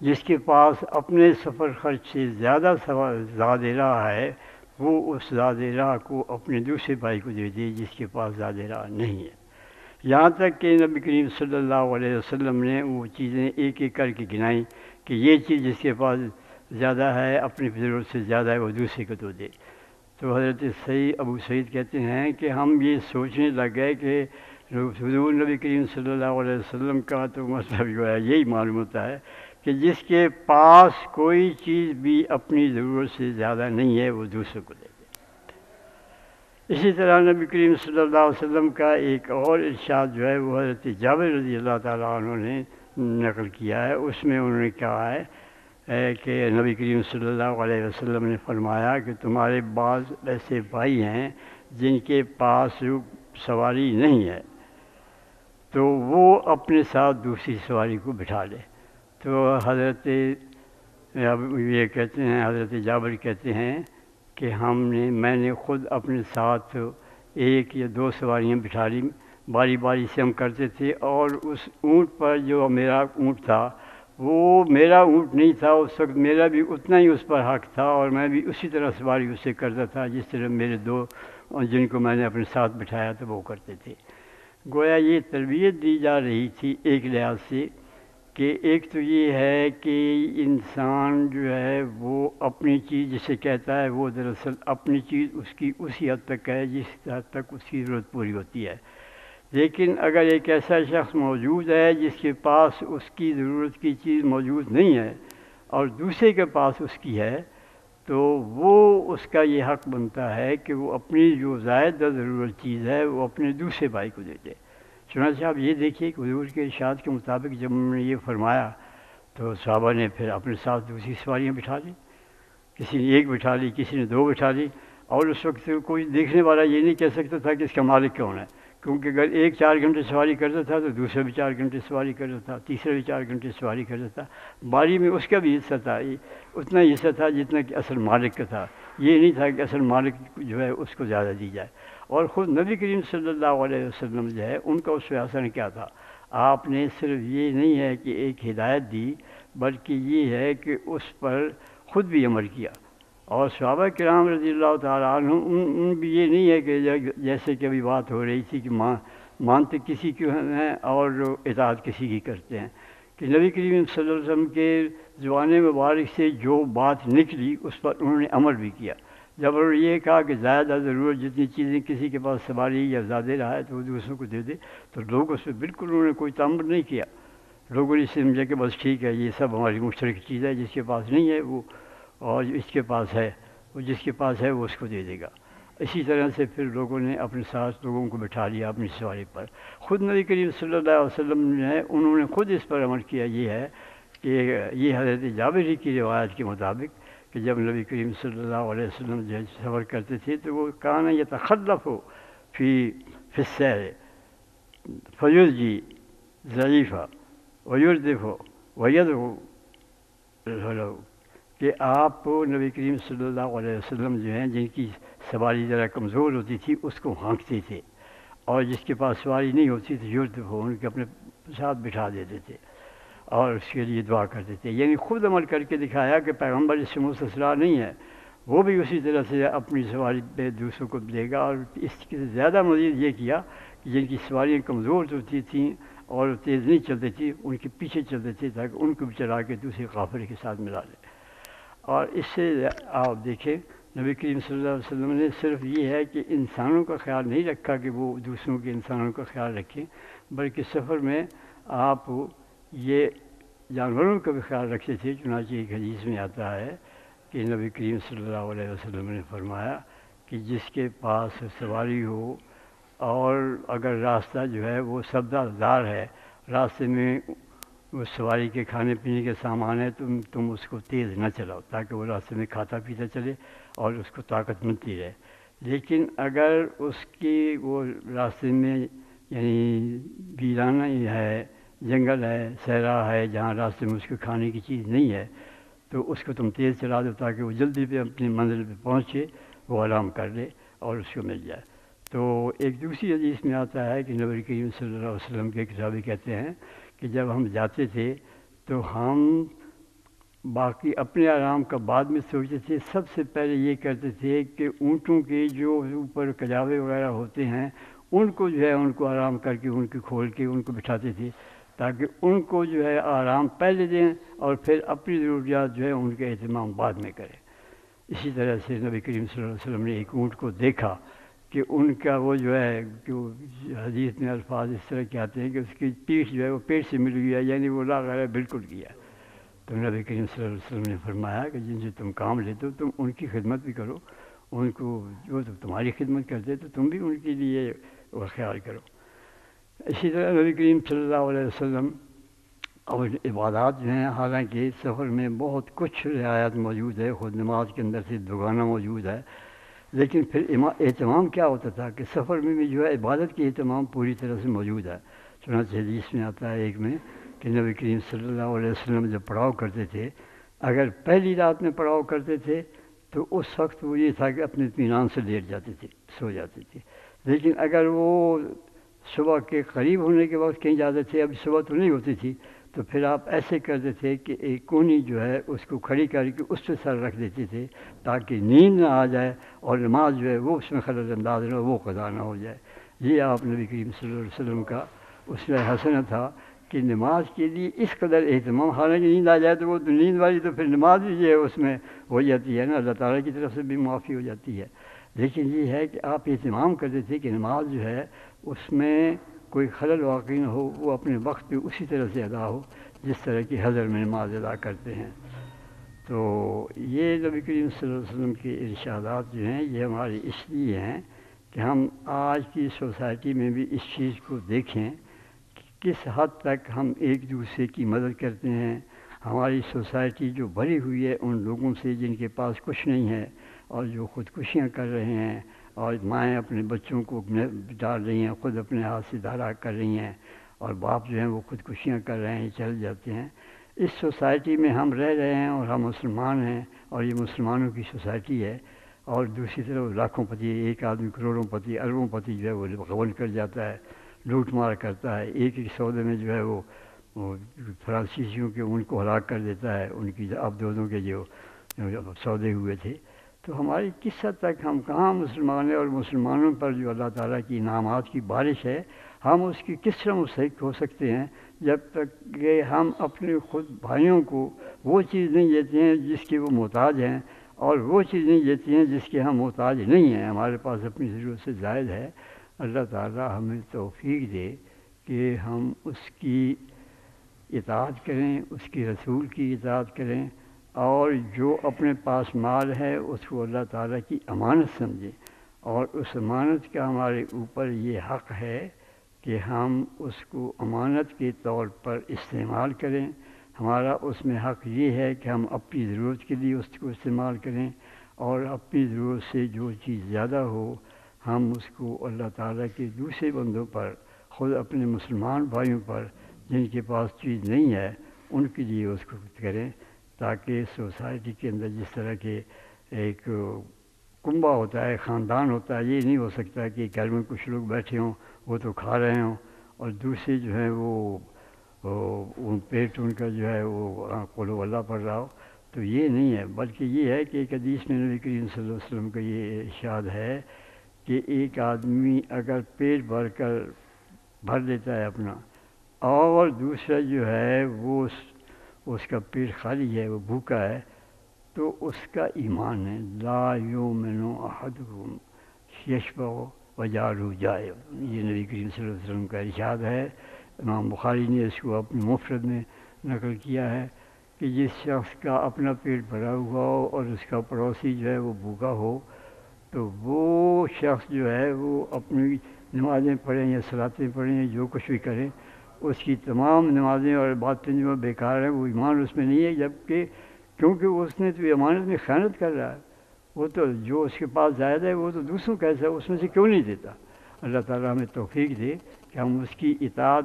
جس کے پاس اپنے سفر خرچ سے زیادہ زاد راہ ہے، وہ اس زاد راہ کو اپنے دوسرے بھائی کو دے دے جس کے پاس زاد راہ نہیں ہے۔ یہاں تک کہ نبی کریم صلی اللہ علیہ وسلم نے وہ چیزیں ایک ایک کر کے گنائیں کہ یہ چیز جس کے پاس زیادہ ہے، اپنی ضرورت سے زیادہ ہے، وہ دوسرے کو تو دے۔ تو حضرت سعید ابو سعید کہتے ہیں کہ ہم یہ سوچنے لگ گئے کہ حضور نبی کریم صلی اللہ علیہ وسلم کا تو مطلب جو ہے، یہی معلوم ہوتا ہے کہ جس کے پاس کوئی چیز بھی اپنی ضرورت سے زیادہ نہیں ہے، وہ دوسرے کو دے دے۔ اسی طرح نبی کریم صلی اللہ علیہ وسلم کا ایک اور ارشاد جو ہے، وہ حضرت جابر رضی اللہ تعالیٰ عنہ نے نقل کیا ہے۔ اس میں انہوں نے کہا ہے کہ نبی کریم صلی اللہ علیہ وسلم نے فرمایا کہ تمہارے بعض ایسے بھائی ہیں جن کے پاس سواری نہیں ہے۔ تو وہ اپنے ساتھ دوسری سواری کو بٹھا لے۔ تو حضرت یہ کہتے ہیں، حضرت جابر کہتے ہیں کہ ہم نے، میں نے خود اپنے ساتھ ایک یا دو سواریاں بٹھا لی۔ باری باری سے ہم کرتے تھے اور اس اونٹ پر جو میرا اونٹ تھا وہ میرا اونٹ نہیں تھا، اس وقت میرا بھی اتنا ہی اس پر حق تھا اور میں بھی اسی طرح سواری اس سے کرتا تھا جس طرح میرے دو، جن کو میں نے اپنے ساتھ بٹھایا تو وہ کرتے تھے۔ گویا یہ تربیت دی جا رہی تھی ایک لحاظ سے کہ ایک تو یہ ہے کہ انسان جو ہے وہ اپنی چیز جسے کہتا ہے وہ دراصل اپنی چیز اس کی اسی حد تک ہے، جس حد تک اس کی ضرورت پوری ہوتی ہے۔ لیکن اگر ایک ایسا شخص موجود ہے جس کے پاس اس کی ضرورت کی چیز موجود نہیں ہے اور دوسرے کے پاس اس کی ہے، تو وہ اس کا یہ حق بنتا ہے کہ وہ اپنی جو زائد ضرورت چیز ہے وہ اپنے دوسرے بھائی کو دے دے۔ چنانچہ آپ یہ دیکھیے کہ حضور کے ارشاد کے مطابق جب انہوں نے یہ فرمایا، تو صحابہ نے پھر اپنے ساتھ دوسری سواریاں بٹھا لی کسی نے ایک بٹھا لی، کسی نے دو بٹھا لی۔ اور اس وقت کوئی دیکھنے والا یہ نہیں کہہ سکتا تھا کہ اس کا مالک کون ہے۔ کیونکہ اگر ایک چار گھنٹے سواری کرتا تھا تو دوسرا بھی چار گھنٹے سواری کرتا تھا، تیسرا بھی چار گھنٹے سواری کرتا تھا۔ باری میں اس کا بھی حصہ تھا اتنا حصہ تھا جتنا کہ اصل مالک کا تھا۔ یہ نہیں تھا کہ اصل مالک جو ہے اس کو زیادہ دی جائے۔ اور خود نبی کریم صلی اللہ علیہ وسلم جو ہے، ان کا اس پہ کیا تھا؟ آپ نے صرف یہ نہیں ہے کہ ایک ہدایت دی، بلکہ یہ ہے کہ اس پر خود بھی عمل کیا۔ اور صحابہ کرام رضی اللہ تعالیٰ عنہ، ان ان بھی یہ نہیں ہے کہ جیسے کہ ابھی بات ہو رہی تھی کہ مان مانتے کسی کی ہیں اور اطاعت کسی کی کرتے ہیں؟ کہ نبی کریم صلی اللہ علیہ وسلم کے زبان مبارک سے جو بات نکلی، اس پر انہوں نے عمل بھی کیا۔ جب انہوں نے یہ کہا کہ زیادہ ضرورت جتنی چیزیں کسی کے پاس سواری یا زیادہ رہا ہے تو وہ دوسروں کو دے دے، تو لوگ اس پہ بالکل انہوں نے کوئی تعمر نہیں کیا۔ لوگوں نے سمجھا کہ بس ٹھیک ہے، یہ سب ہماری مشترک چیز ہے، جس کے پاس نہیں ہے وہ اور اس کے پاس ہے، وہ جس کے پاس ہے، وہ اس کو دے دے گا۔ اسی طرح سے پھر لوگوں نے اپنے ساتھ لوگوں کو بٹھا لیا اپنی سواری پر۔ خود نبی کریم صلی اللہ علیہ وسلم جو ہے انہوں نے خود اس پر عمل کیا۔ یہ ہے کہ یہ حضرت جابری کی روایت کے مطابق کہ جب نبی کریم صلی اللہ علیہ وسلم جو ہے، سفر کرتے تھے تو وہ کہنا یہ تخلف ہو فی فصیر فیوز جی ضعیفہ، ویردف ہو وید ہو کہ آپ نبی کریم صلی اللہ علیہ وسلم جو ہیں، جن کی سواری ذرا کمزور ہوتی تھی، اس کو ہانکتے تھے۔ اور جس کے پاس سواری نہیں ہوتی تھی یورد ہو ان کے اپنے ساتھ بٹھا دیتے تھے اور اس کے لیے دعا کرتے تھے۔ یعنی خود عمل کر کے دکھایا کہ پیغمبر اس سے مسلسلہ نہیں ہے، وہ بھی اسی طرح سے اپنی سواری پہ دوسروں کو دے گا۔ اور اس کے زیادہ مزید یہ کیا کہ جن کی سواریاں کمزور ہوتی تھیں اور تیز نہیں چلتی تھی ان کے پیچھے چلتے تھے تاکہ ان کو بھی چلا کے دوسرے قافلے کے ساتھ ملا لے۔ اور اس سے آپ دیکھیں، نبی کریم صلی اللہ علیہ وسلم نے صرف یہ ہے کہ انسانوں کا خیال نہیں رکھا کہ وہ دوسروں کے انسانوں کا خیال رکھیں، بلکہ سفر میں آپ یہ جانوروں کا بھی خیال رکھتے تھے، چنانچہ ایک حدیث میں آتا ہے کہ نبی کریم صلی اللہ علیہ وسلم نے فرمایا کہ جس کے پاس سواری ہو اور اگر راستہ جو ہے وہ سبزہ دار ہے، راستے میں اس سواری کے کھانے پینے کے سامان ہے تم تم اس کو تیز نہ چلاؤ، تاکہ وہ راستے میں کھاتا پیتا چلے اور اس کو طاقت ملتی رہے۔ لیکن اگر اس کی وہ راستے میں یعنی ویرانہ ہے، جنگل ہے، صحرا ہے، جہاں راستے میں اس کو کھانے کی چیز نہیں ہے، تو اس کو تم تیز چلا دو تاکہ وہ جلدی پہ اپنی منزل پہ پہنچے، وہ آرام کر لے اور اس کو مل جائے۔ تو ایک دوسری حدیث میں آتا ہے کہ نبی کریم صلی اللہ علیہ وسلم کے کتابی کہتے ہیں کہ جب ہم جاتے تھے تو ہم باقی اپنے آرام کا بعد میں سوچتے تھے، سب سے پہلے یہ کرتے تھے کہ اونٹوں کے جو اوپر کجاوے وغیرہ ہوتے ہیں، ان کو جو ہے ان کو آرام کر کے، ان کو کھول کے، ان کو بٹھاتے تھے تاکہ ان کو جو ہے آرام پہلے دیں اور پھر اپنی ضروریات جو ہے ان کے اہتمام بعد میں کریں۔ اسی طرح سے نبی کریم صلی اللہ علیہ وسلم نے ایک اونٹ کو دیکھا۔ کہ ان کا وہ جو ہے کہ حدیث میں الفاظ اس طرح کے آتے ہیں کہ اس کی پیٹھ جو ہے وہ پیٹ سے مل گئی ہے یعنی وہ لا غیر بالکل کیا۔ تو نبی کریم صلی اللہ علیہ وسلم نے فرمایا کہ جن سے تم کام لیتے ہو، تم ان کی خدمت بھی کرو، ان کو جو تو تمہاری خدمت کرتے تو تم بھی ان کے لیے وہ خیال کرو۔ اسی طرح نبی کریم صلی اللہ علیہ وسلم اور عبادات جو ہیں، حالانکہ سفر میں بہت کچھ رعایت موجود ہے، خود نماز کے اندر سے دگانہ موجود ہے۔ لیکن پھر اہتمام کیا ہوتا تھا کہ سفر میں بھی جو ہے عبادت کی اہتمام پوری طرح سے موجود ہے۔ چنانچہ حدیث میں آتا ہے ایک میں کہ نبی کریم صلی اللہ علیہ وسلم جب پڑاؤ کرتے تھے، اگر پہلی رات میں پڑاؤ کرتے تھے تو اس وقت وہ یہ تھا کہ اپنے اطمینان سے لیٹ جاتے تھے، سو جاتے تھے۔ لیکن اگر وہ صبح کے قریب ہونے کے وقت کہیں جاتے تھے، اب صبح تو نہیں ہوتی تھی تو پھر آپ ایسے کرتے تھے کہ ایک کونی جو ہے اس کو کھڑی کر کے اس پہ سر رکھ دیتے تھے تاکہ نیند نہ آ جائے اور نماز جو ہے وہ اس میں خلط انداز نہ وہ قضا نہ ہو جائے۔ یہ آپ نبی کریم صلی اللہ علیہ وسلم کا اس میں حسن تھا کہ نماز کے لیے اس قدر اہتمام، حالانکہ نیند آ جائے تو وہ تو نیند والی تو پھر نماز بھی جو ہے اس میں ہو جاتی ہے نا، اللہ تعالیٰ کی طرف سے بھی معافی ہو جاتی ہے۔ لیکن یہ ہے کہ آپ اہتمام کرتے تھے کہ نماز جو ہے اس میں کوئی خلل واقع نہ ہو، وہ اپنے وقت پہ اسی طرح سے ادا ہو، جس طرح کی حضر میں نماز ادا کرتے ہیں۔ تو یہ نبی کریم صلی اللہ علیہ وسلم کے ارشادات جو ہیں، یہ ہمارے اس لیے ہیں کہ ہم آج کی سوسائٹی میں بھی اس چیز کو دیکھیں کہ کس حد تک ہم ایک دوسرے کی مدد کرتے ہیں۔ ہماری سوسائٹی جو بھری ہوئی ہے، ان لوگوں سے جن کے پاس کچھ نہیں ہے اور جو خودکشیاں کر رہے ہیں اور مائیں اپنے بچوں کو ڈال رہی ہیں، خود اپنے ہاتھ سے دھارا کر رہی ہیں اور باپ جو ہیں وہ خودکشیاں کر رہے ہیں، چل جاتے ہیں۔ اس سوسائٹی میں ہم رہ رہے ہیں اور ہم مسلمان ہیں اور یہ مسلمانوں کی سوسائٹی ہے۔ اور دوسری طرف لاکھوں پتی، ایک آدمی کروڑوں پتی، اربوں پتی جو ہے وہ غبن کر جاتا ہے، لوٹ مار کرتا ہے۔ ایک ایک سودے میں جو ہے وہ فرانسیسیوں کے ان کو ہلاک کر دیتا ہے، ان کی اب کے جو سودے ہوئے تھے۔ تو ہماری کس حد تک ہم کہاں مسلمان ہیں اور مسلمانوں پر جو اللہ تعالیٰ کی انعامات کی بارش ہے، ہم اس کی کس طرح مستحق ہو سکتے ہیں جب تک کہ ہم اپنے خود بھائیوں کو وہ چیز نہیں دیتے ہیں جس کے وہ محتاج ہیں اور وہ چیز نہیں دیتی ہیں جس کے ہم محتاج نہیں ہیں۔ ہمارے پاس اپنی ضرورت سے زائد ہے۔ اللہ تعالیٰ ہمیں توفیق دے کہ ہم اس کی اطاعت کریں، اس کی رسول کی اطاعت کریں۔ اور جو اپنے پاس مال ہے، اس کو اللہ تعالیٰ کی امانت سمجھیں اور اس امانت کا ہمارے اوپر یہ حق ہے کہ ہم اس کو امانت کے طور پر استعمال کریں۔ ہمارا اس میں حق یہ ہے کہ ہم اپنی ضرورت کے لیے اس کو استعمال کریں۔ اور اپنی ضرورت سے جو چیز زیادہ ہو، ہم اس کو اللہ تعالیٰ کے دوسرے بندوں پر، خود اپنے مسلمان بھائیوں پر، جن کے پاس چیز نہیں ہے، ان کے لیے اس کو کریں۔ تاکہ سوسائٹی کے اندر جس طرح کے ایک کنبا ہوتا ہے، خاندان ہوتا ہے، یہ نہیں ہو سکتا کہ گھر میں کچھ لوگ بیٹھے ہوں، وہ تو کھا رہے ہوں۔ اور دوسرے جو ہیں وہ ان پیٹ ان کا جو ہے وہ قلو اللہ پڑھ رہا ہو تو یہ نہیں ہے، بلکہ یہ ہے کہ ایک حدیث میں نبی کریم صلی اللہ علیہ وسلم کا یہ ارشاد ہے کہ ایک آدمی اگر پیٹ بھر کر بھر دیتا ہے اپنا، اور دوسرا جو ہے وہ اس کا پیٹ خالی ہے، وہ بھوکا ہے، تو اس کا ایمان ہے، لا یومن احدکم یشبع وجارو جائے یہ نبی کریم صلی اللہ علیہ وسلم کا ارشاد ہے۔ امام بخاری نے اس کو اپنے مفرد میں نقل کیا ہے کہ جس شخص کا اپنا پیٹ بھرا ہوا ہو اور اس کا پڑوسی جو ہے وہ بھوکا ہو، تو وہ شخص جو ہے وہ اپنی نمازیں پڑھیں یا صلاتیں پڑھیں یا جو کچھ بھی کریں اس کی تمام نمازیں اور باتیں جو بیکار ہیں، وہ ایمان اس میں نہیں ہے، جبکہ کیونکہ اس نے تو امانت میں خیانت کر رہا ہے، وہ تو جو اس کے پاس زائد ہے، وہ تو دوسروں کا ایسا اس میں سے کیوں نہیں دیتا؟ اللہ تعالیٰ ہمیں توفیق دے کہ ہم اس کی اطاعت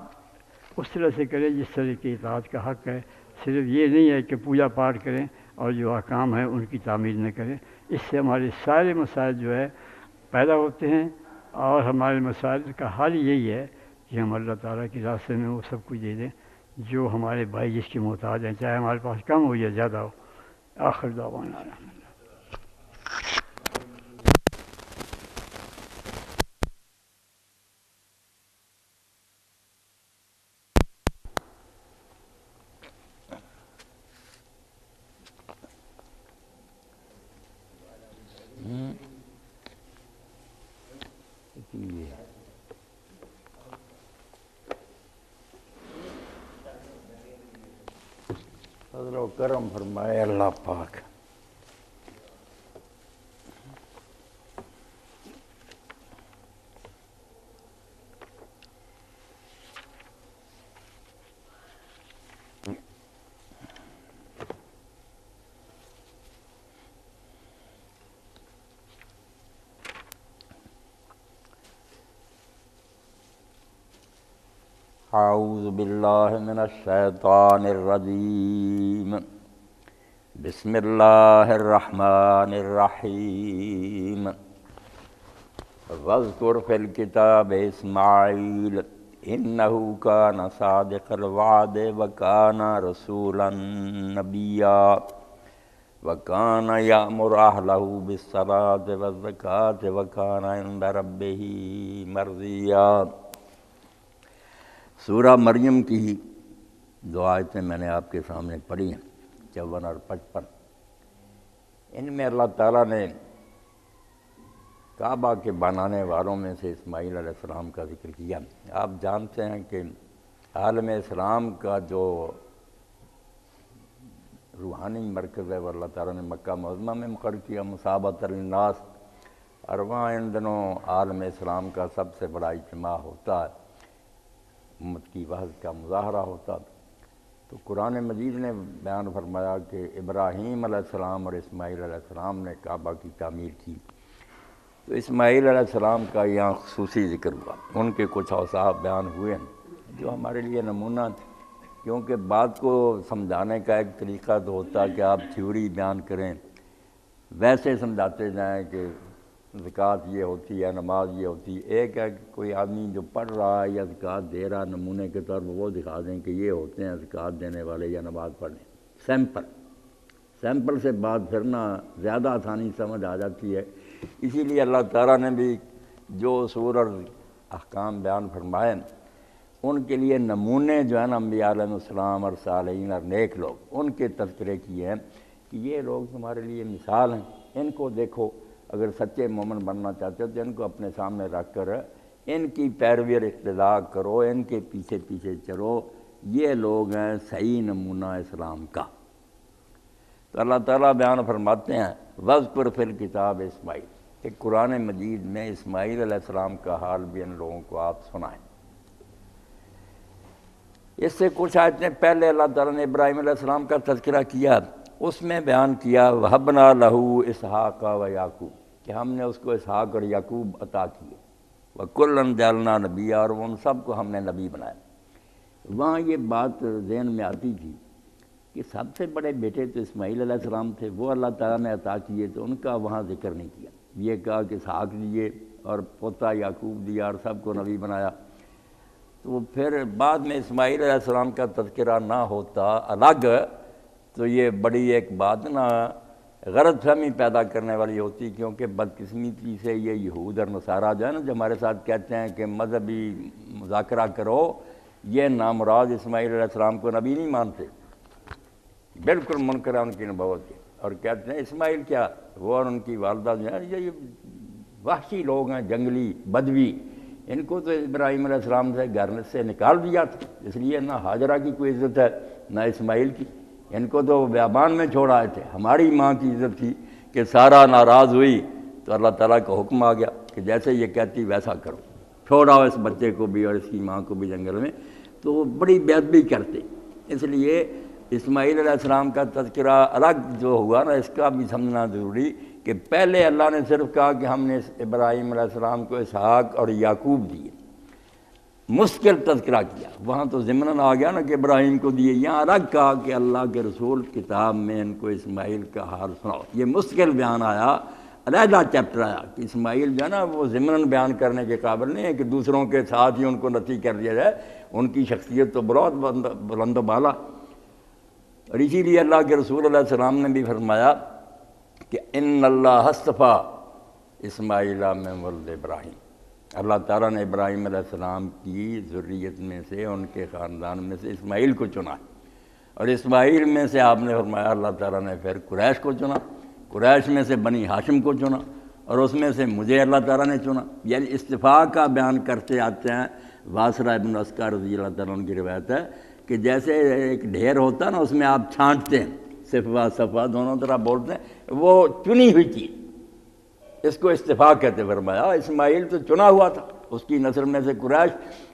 اس طرح سے کریں جس طرح کی اطاعت کا حق ہے۔ صرف یہ نہیں ہے کہ پوجا پاٹ کریں اور جو احکام ہیں ان کی تعمیر نہ کریں۔ اس سے ہمارے سارے مسائل جو ہے پیدا ہوتے ہیں اور ہمارے مسائل کا حل یہی ہے کہ ہم اللہ تعالیٰ کی راستے میں وہ سب کچھ دے دیں۔ جو ہمارے بھائی جس کے محتاج ہیں، چاہے ہمارے پاس کم ہو یا زیادہ ہو، آخر دعوانا۔ الحمد فضل و کرم فرمائے اللہ پاک باللہ من الشیطان الرجیم بسم اللہ الرحمن الرحیم واذکر فی الكتاب اسماعیل انہو کان صادق الوعد وکان رسولا نبیا وکان یامر اہلہ بالصلاة والزکاة وکان عند ربہ مرضیا سورہ مریم کی ہی دو آیتیں میں نے آپ کے سامنے پڑھی ہیں، چون اور پچپن۔ ان میں اللہ تعالیٰ نے کعبہ کے بنانے والوں میں سے اسماعیل علیہ السلام کا ذکر کیا۔ آپ جانتے ہیں کہ عالم اسلام کا جو روحانی مرکز ہے، وہ اللہ تعالیٰ نے مکہ معظمہ میں مقرر کیا۔ مصابت الناس اور وہاں ان دنوں عالم اسلام کا سب سے بڑا اجتماع ہوتا ہے۔ امت کی وحد کا مظاہرہ ہوتا تو قرآن مجید نے بیان فرمایا کہ ابراہیم علیہ السلام اور اسماعیل علیہ السلام نے کعبہ کی تعمیر کی۔ تو اسماعیل علیہ السلام کا یہاں خصوصی ذکر ہوا۔ ان کے کچھ اوصاف بیان ہوئے ہیں جو ہمارے لیے نمونہ تھے۔ کیونکہ بات کو سمجھانے کا ایک طریقہ تو ہوتا ہے کہ آپ تھیوری بیان کریں۔ ویسے سمجھاتے جائیں کہ زکوٰۃ یہ ہوتی ہے، نماز یہ ہوتی ہے۔ ایک ہے کہ کوئی آدمی جو پڑھ رہا ہے یا زکوٰۃ دے رہا نمونے کے طور پر وہ دکھا دیں کہ یہ ہوتے ہیں زکوٰۃ دینے والے یا نماز پڑھنے۔ سیمپل۔ سیمپل سے بات پھرنا زیادہ آسانی سمجھ آ جاتی ہے۔ اسی لیے اللہ تعالیٰ نے بھی جو سور اور احکام بیان فرمائے، ان کے لیے نمونے جو ہے نا انبیاء علیہ السلام اور صالحین اور نیک لوگ، ان کے تذکرے کیے ہیں کہ یہ لوگ تمہارے لیے مثال ہیں۔ ان کو دیکھو۔ اگر سچے مومن بننا چاہتے ہو تو ان کو اپنے سامنے رکھ کر ان کی پیروی اقتدا کرو، ان کے پیچھے پیچھے چلو۔ یہ لوگ ہیں صحیح نمونہ اسلام کا۔ تو اللہ تعالیٰ بیان فرماتے ہیں وز پر پھر کتاب اسماعیل کہ قرآن مجید میں اسماعیل علیہ السلام کا حال بھی ان لوگوں کو آپ سنائیں۔ اس سے کچھ آیتیں پہلے اللہ تعالیٰ نے ابراہیم علیہ السلام کا تذکرہ کیا، اس میں بیان کیا، وحبنا لہو اسحاق و یعقوب کہ ہم نے اس کو اسحاق اور یعقوب عطا کیے۔ وہ کلن جالنا نبی اور ان سب کو ہم نے نبی بنایا۔ وہاں یہ بات ذہن میں آتی تھی کہ سب سے بڑے بیٹے تو اسماعیل علیہ السلام تھے، وہ اللہ تعالیٰ نے عطا کیے تو ان کا وہاں ذکر نہیں کیا۔ یہ کہا کہ اسحاق جی دیے اور پوتا یعقوب دیا اور سب کو نبی بنایا۔ تو پھر بعد میں اسماعیل علیہ السلام کا تذکرہ نہ ہوتا، الگ تو یہ بڑی ایک بات نا غلط فہمی پیدا کرنے والی ہوتی کیونکہ بدقسمتی سے یہ یہود اور نصارہ جو ہے نا، جو ہمارے ساتھ کہتے ہیں کہ مذہبی مذاکرہ کرو، یہ نامراض اسماعیل علیہ السلام کو نبی نہیں مانتے۔ بالکل منکر ہے ان کی نبوت کے۔ اور کہتے ہیں اسماعیل کیا؟ وہ اور ان کی والدہ جو ہے یہ وحشی لوگ ہیں، جنگلی، بدوی۔ ان کو تو ابراہیم علیہ السلام سے گھر سے نکال دیا تھا۔ اس لیے نہ حاجرہ کی کوئی عزت ہے، نہ اسماعیل کی۔ ان کو تو بیابان میں چھوڑ آئے تھے۔ ہماری ماں کی عزت تھی کہ سارا ناراض ہوئی تو اللہ تعالیٰ کا حکم آ گیا کہ جیسے یہ کہتی ویسا کرو۔ چھوڑاؤ اس بچے کو بھی اور اس کی ماں کو بھی جنگل میں۔ تو وہ بڑی بےد بھی کرتے۔ اس لیے اسماعیل علیہ السلام کا تذکرہ الگ جو ہوا نا، اس کا بھی سمجھنا ضروری کہ پہلے اللہ نے صرف کہا کہ ہم نے ابراہیم علیہ السلام کو اسحاق اور یعقوب دیے۔ مشکل تذکرہ کیا۔ وہاں تو ضمن آ گیا نا کہ ابراہیم کو دیے، یہاں الگ کہا کہ اللہ کے رسول کتاب میں ان کو اسماعیل کا حال سناؤ۔ یہ مشکل بیان آیا، علیحدہ چیپٹر آیا کہ اسماعیل جو ہے نا وہ ضمن بیان کرنے کے قابل نہیں ہے کہ دوسروں کے ساتھ ہی ان کو نتی کر دیا جائے۔ ان کی شخصیت تو بہت بلند و بالا۔ اور اسی لیے اللہ کے رسول علیہ السلام نے بھی فرمایا کہ ان اللہ حصفہ اسماعیل میں ولد ابراہیم۔ اللہ تعالیٰ نے ابراہیم علیہ السلام کی ضروریت میں سے ان کے خاندان میں سے اسماعیل کو چنا اور اسماعیل میں سے آپ نے فرمایا اللہ تعالیٰ نے پھر قریش کو چنا، قریش میں سے بنی ہاشم کو چنا اور اس میں سے مجھے اللہ تعالیٰ نے چنا۔ یعنی استفاع کا بیان کرتے آتے ہیں، واسرہ ابن اسکار رضی اللہ تعالیٰ کی روایت ہے کہ جیسے ایک ڈھیر ہوتا ہے نا، اس میں آپ چھانٹتے ہیں صفا صفا دونوں طرح بولتے ہیں، وہ چنی ہوئی چیز۔ اس کو استفاق کہتے فرمایا اسماعیل تو چنا ہوا تھا۔ اس کی نسل میں سے قریش۔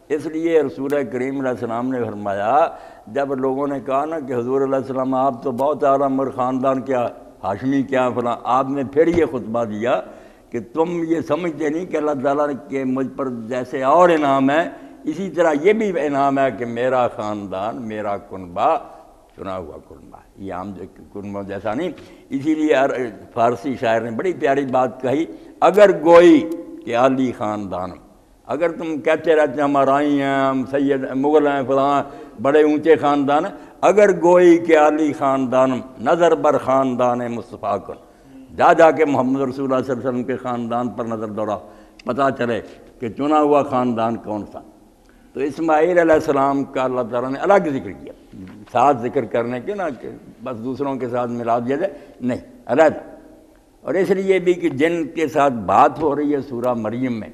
اس لیے رسول کریم علیہ السلام نے فرمایا، جب لوگوں نے کہا نا کہ حضور علیہ السلام، آپ تو بہت اعلیٰ مر خاندان کیا، ہاشمی کیا فلاں، آپ نے پھر یہ خطبہ دیا کہ تم یہ سمجھتے نہیں کہ اللہ تعالیٰ کے مجھ پر جیسے اور انعام ہے۔ اسی طرح یہ بھی انعام ہے کہ میرا خاندان، میرا کنبہ چنا ہوا کنبہ یہ عام کنبہ جیسا نہیں۔ اسی لیے فارسی شاعر نے بڑی پیاری بات کہی، اگر گوئی کہ علی خاندان، اگر تم کہتے رہتے ہم آرائی ہیں، ہم سید، مغل ہیں، فلاں بڑے اونچے خاندان، اگر گوئی کہ علی خاندان، نظر بر خاندان مصطفیٰ کن۔ جا جا کے محمد رسول اللہ صلی اللہ علیہ وسلم کے خاندان پر نظر دوڑا پتہ چلے کہ چنا ہوا خاندان کون سا۔ تو اسماعیل علیہ السلام کا اللہ تعالیٰ نے الگ ذکر کیا۔ ساتھ ذکر کرنے کے نا کہ بس دوسروں کے ساتھ ملا دیا جائے۔ نہیں علیحدہ اور اس لیے بھی کہ جن کے ساتھ بات ہو رہی ہے سورہ مریم میں،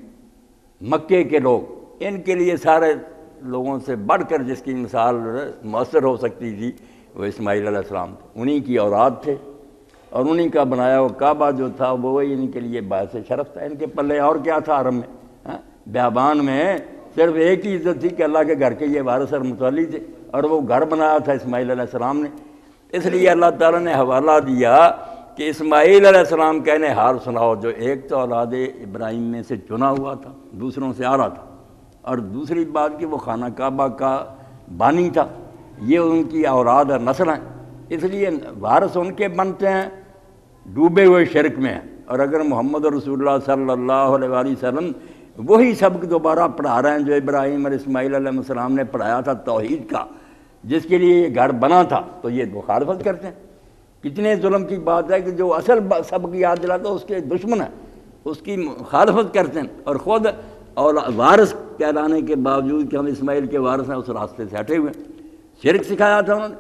مکے کے لوگ، ان کے لیے سارے لوگوں سے بڑھ کر جس کی مثال مؤثر ہو سکتی تھی، وہ اسماعیل علیہ السلام تھے۔ انہی کی اوراد تھے۔ اور انہی کا بنایا ہوا کعبہ جو تھا، وہ وہی ان کے لیے باعث شرف تھا۔ ان کے پلے اور کیا تھا عرب میں؟ ہاں، بیابان میں صرف ایک ہی عزت تھی کہ اللہ کے گھر کے یہ وارث اور متولی تھے اور وہ گھر بنایا تھا اسماعیل علیہ السلام نے۔ اس لیے اللہ تعالیٰ نے حوالہ دیا کہ اسماعیل علیہ السلام کہنے حال سناؤ، جو ایک تو اولاد ابراہیم میں سے چنا ہوا تھا، دوسروں سے آ رہا تھا۔ اور دوسری بات کہ وہ خانہ کعبہ کا بانی تھا۔ یہ ان کی اولاد اور نسل ہیں۔ اس لیے وارث ان کے بنتے ہیں، ڈوبے ہوئے شرک میں ہیں۔ اور اگر محمد رسول اللہ صلی اللہ علیہ وسلم وہی سبق دوبارہ پڑھا رہے ہیں جو ابراہیم اور اسماعیل علیہ السلام نے پڑھایا تھا توحید کا، جس کے لیے یہ گھر بنا تھا۔ تو یہ مخالفت کرتے ہیں۔ کتنے ظلم کی بات ہے کہ جو اصل سبق یاد دلاتا اس کے دشمن ہیں۔ اس کی مخالفت کرتے ہیں۔ اور خود اور وارث کہلانے کے باوجود کہ ہم اسماعیل کے وارث ہیں، اس راستے سے ہٹے ہوئے ہیں۔ شرک سکھایا تھا انہوں نے۔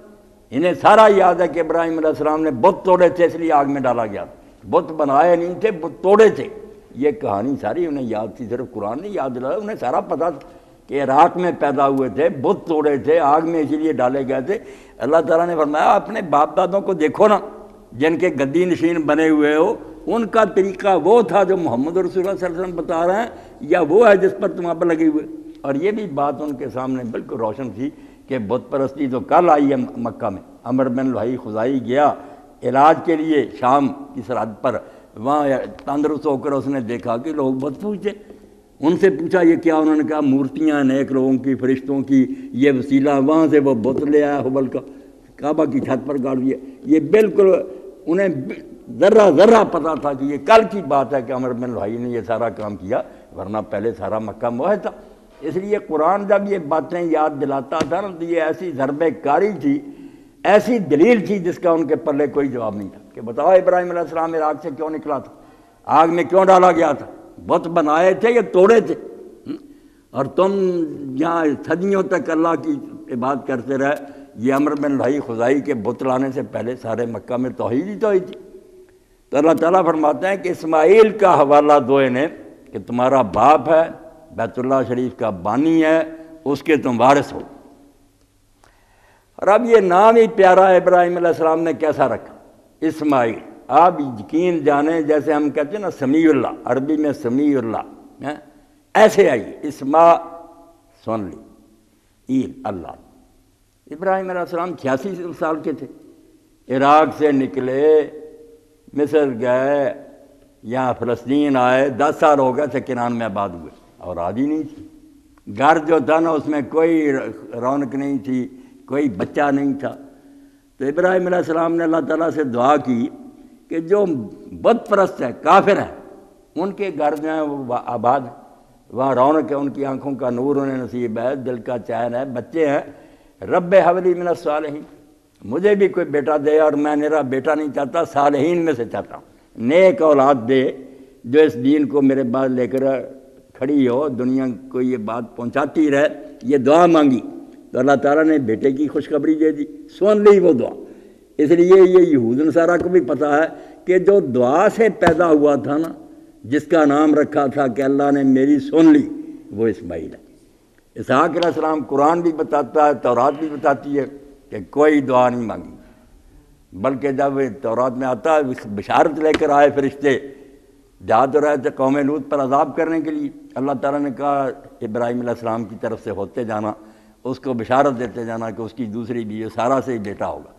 انہیں سارا یاد ہے کہ ابراہیم علیہ السلام نے بت توڑے تھے، اس لیے آگ میں ڈالا گیا۔ بت بنائے نہیں تھے، بت توڑے تھے۔ یہ کہانی ساری انہیں یاد تھی، صرف قرآن نہیں یاد دلایا، انہیں سارا پتہ تھا کہ عراق میں پیدا ہوئے تھے، بت توڑے تھے، آگ میں اسی لیے ڈالے گئے تھے۔ اللہ تعالیٰ نے فرمایا، اپنے باپ دادوں کو دیکھو نا، جن کے گدی نشین بنے ہوئے ہو، ان کا طریقہ وہ تھا جو محمد رسول اللہ صلی اللہ علیہ وسلم بتا رہے ہیں، یا وہ ہے جس پر تم پر لگے ہوئے۔ اور یہ بھی بات ان کے سامنے بالکل روشن تھی کہ بت پرستی تو کل آئی ہے مکہ میں۔ امر بن لوہائی خدائی گیا، علاج کے لیے شام کی سرحد پر وہاں تندرست ہو کر اس نے دیکھا کہ لوگ بت پوچھتے ان سے پوچھا یہ کیا انہوں نے کہا، مورتیاں نیک لوگوں کی، فرشتوں کی، یہ وسیلہ وہاں سے وہ بت لے آیا حبل کا۔ کعبہ کی چھت پر گاڑ دیا یہ بالکل انہیں ذرہ ذرہ پتہ تھا کہ یہ کل کی بات ہے کہ عمر بن بھائی نے یہ سارا کام کیا، ورنہ پہلے سارا مکہ موہ تھا۔ اس لیے قرآن جب یہ باتیں یاد دلاتا تھا نا، تو یہ ایسی ضرب کاری تھی، ایسی دلیل تھی جس کا ان کے پلے کوئی جواب نہیں تھا۔ کہ بتاؤ ابراہیم علیہ السلام آگ سے کیوں نکلا تھا؟ آگ میں کیوں ڈالا گیا تھا؟ بت بنائے تھے یا توڑے تھے؟ اور تم یہاں صدیوں تک اللہ کی بات کرتے رہے، یہ امر بن بھائی خدائی کے بت لانے سے پہلے سارے مکہ میں توحید ہی توحید تھی۔ تو اللہ تعالیٰ فرماتے ہیں کہ اسماعیل کا حوالہ دو انہیں کہ تمہارا باپ ہے، بیت اللہ شریف کا بانی ہے، اس کے تم وارث ہو۔ اور اب یہ نام ہی پیارا ابراہیم علیہ السلام نے کیسا رکھا؟ اسماعیل۔ آپ یقین جانیں، جیسے ہم کہتے ہیں نا، سمیع اللہ۔ عربی میں سمیع اللہ۔ ہاں؟ ایسے آئیے۔ اسما سن لی۔ عید اللہ۔ ابراہیم علیہ السلام چھیاسی سال کے تھے۔ عراق سے نکلے، مصر گئے، یہاں فلسطین آئے۔ دس سال ہو گئے تھے کنان میں آباد ہوئے۔ اور آدھی نہیں تھی۔ گھر جو تھا نا، اس میں کوئی رونق نہیں تھی، کوئی بچہ نہیں تھا۔ تو ابراہیم علیہ السلام نے اللہ تعالیٰ سے دعا کی کہ جو بد پرست ہے، کافر ہیں ان کے گھر جو ہیں وہ آباد ہیں وہاں رونق ہے، ان کی آنکھوں کا نور، انہیں نصیب ہے، دل کا چین ہے، بچے ہیں۔ رب حولی من الصالحین، مجھے بھی کوئی بیٹا دے اور میں میرا بیٹا نہیں چاہتا، صالحین میں سے چاہتا ہوں۔ نیک اولاد دے، جو اس دین کو میرے بعد لے کر کھڑی ہو، دنیا کو یہ بات پہنچاتی رہے، یہ دعا مانگی۔ تو اللہ تعالیٰ نے بیٹے کی خوشخبری دے دی، سن لی وہ دعا۔ اس لیے یہ یہود نصارہ کو بھی پتہ ہے کہ جو دعا سے پیدا ہوا تھا نا، جس کا نام رکھا تھا کہ اللہ نے میری سن لی، وہ اسماعیل ہے۔ اسحاق علیہ السلام قرآن بھی بتاتا ہے، تورات بھی بتاتی ہے کہ کوئی دعا نہیں مانگی۔ بلکہ جب تورات میں آتا ہے بشارت لے کر آئے فرشتے۔ جا تو رہے تھے قوم لوت پر عذاب کرنے کے لیے۔ اللہ تعالیٰ نے کہا، ابراہیم علیہ السلام کی طرف سے ہوتے جانا۔ اس کو بشارت دیتے جانا کہ اس کی دوسری بیوی سارا سے ہی بیٹا ہوگا۔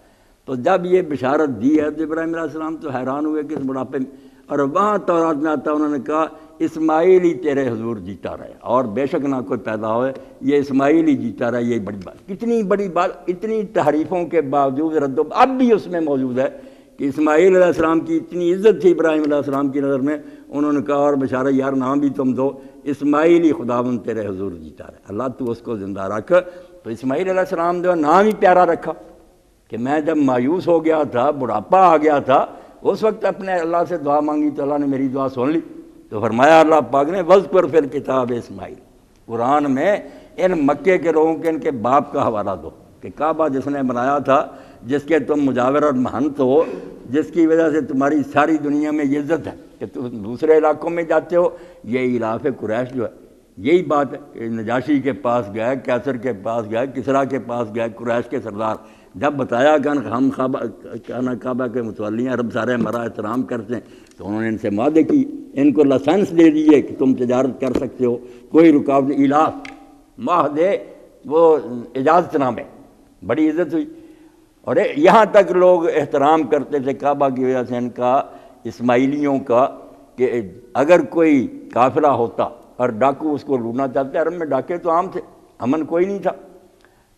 تو جب یہ بشارت دی ہے تو ابراہیم علیہ السلام تو حیران ہوئے کہ اس بڑھاپے میں، اور وہاں تورات میں آتا انہوں نے کہا، اسماعیل ہی تیرے حضور جیتا رہے۔ اور بے شک نہ کوئی پیدا ہوئے، یہ اسماعیل ہی جیتا رہے، یہ بڑی بات۔ کتنی بڑی بات، اتنی تحریفوں کے باوجود رد و اب بھی اس میں موجود ہے۔ کہ اسماعیل علیہ السلام کی اتنی عزت تھی ابراہیم علیہ السلام کی نظر میں، انہوں نے کہا، اور بشارہ یار، نام بھی تم دو اسماعیل ہی خدا بن تیرے حضور جیتا رہے اللہ تو اس کو زندہ رکھ۔ تو اسماعیل علیہ السلام جو نام ہی پیارا رکھا کہ میں جب مایوس ہو گیا تھا، بڑھاپا آ گیا تھا، اس وقت اپنے اللہ سے دعا مانگی تو اللہ نے میری دعا سن لی۔ تو فرمایا، اللہ پاک نے، وز پر پھر کتاب اسماعیل۔ قرآن میں ان مکے کے لوگوں کے، ان کے باپ کا حوالہ دو کہ کعبہ جس نے بنایا تھا جس کے تم مجاور اور مہنت ہو، جس کی وجہ سے تمہاری ساری دنیا میں یہ عزت ہے کہ تم دوسرے علاقوں میں جاتے ہو، یہ علاف قریش جو ہے، یہی بات ہے نجاشی کے پاس گئے کیسر کے پاس گئے کسرا کے پاس گئے قریش کے سردار۔ جب بتایا کہ ہم خوابہ کہنا کعبہ کے متولی ہیں عرب سارے ہمارا احترام کرتے ہیں، تو انہوں نے ان سے مادے کی، ان کو لائسنس دے دیے کہ تم تجارت کر سکتے ہو، کوئی رکاوٹ الاف ماہ دے، وہ اجازت نامے، بڑی عزت ہوئی۔ اور یہاں تک لوگ احترام کرتے تھے کعبہ کی وجہ سے ان کا اسماعیلیوں کا کہ اگر کوئی قافلہ ہوتا اور ڈاکو اس کو لونا چاہتے، عرب میں ڈاکے تو عام تھے، امن کوئی نہیں تھا۔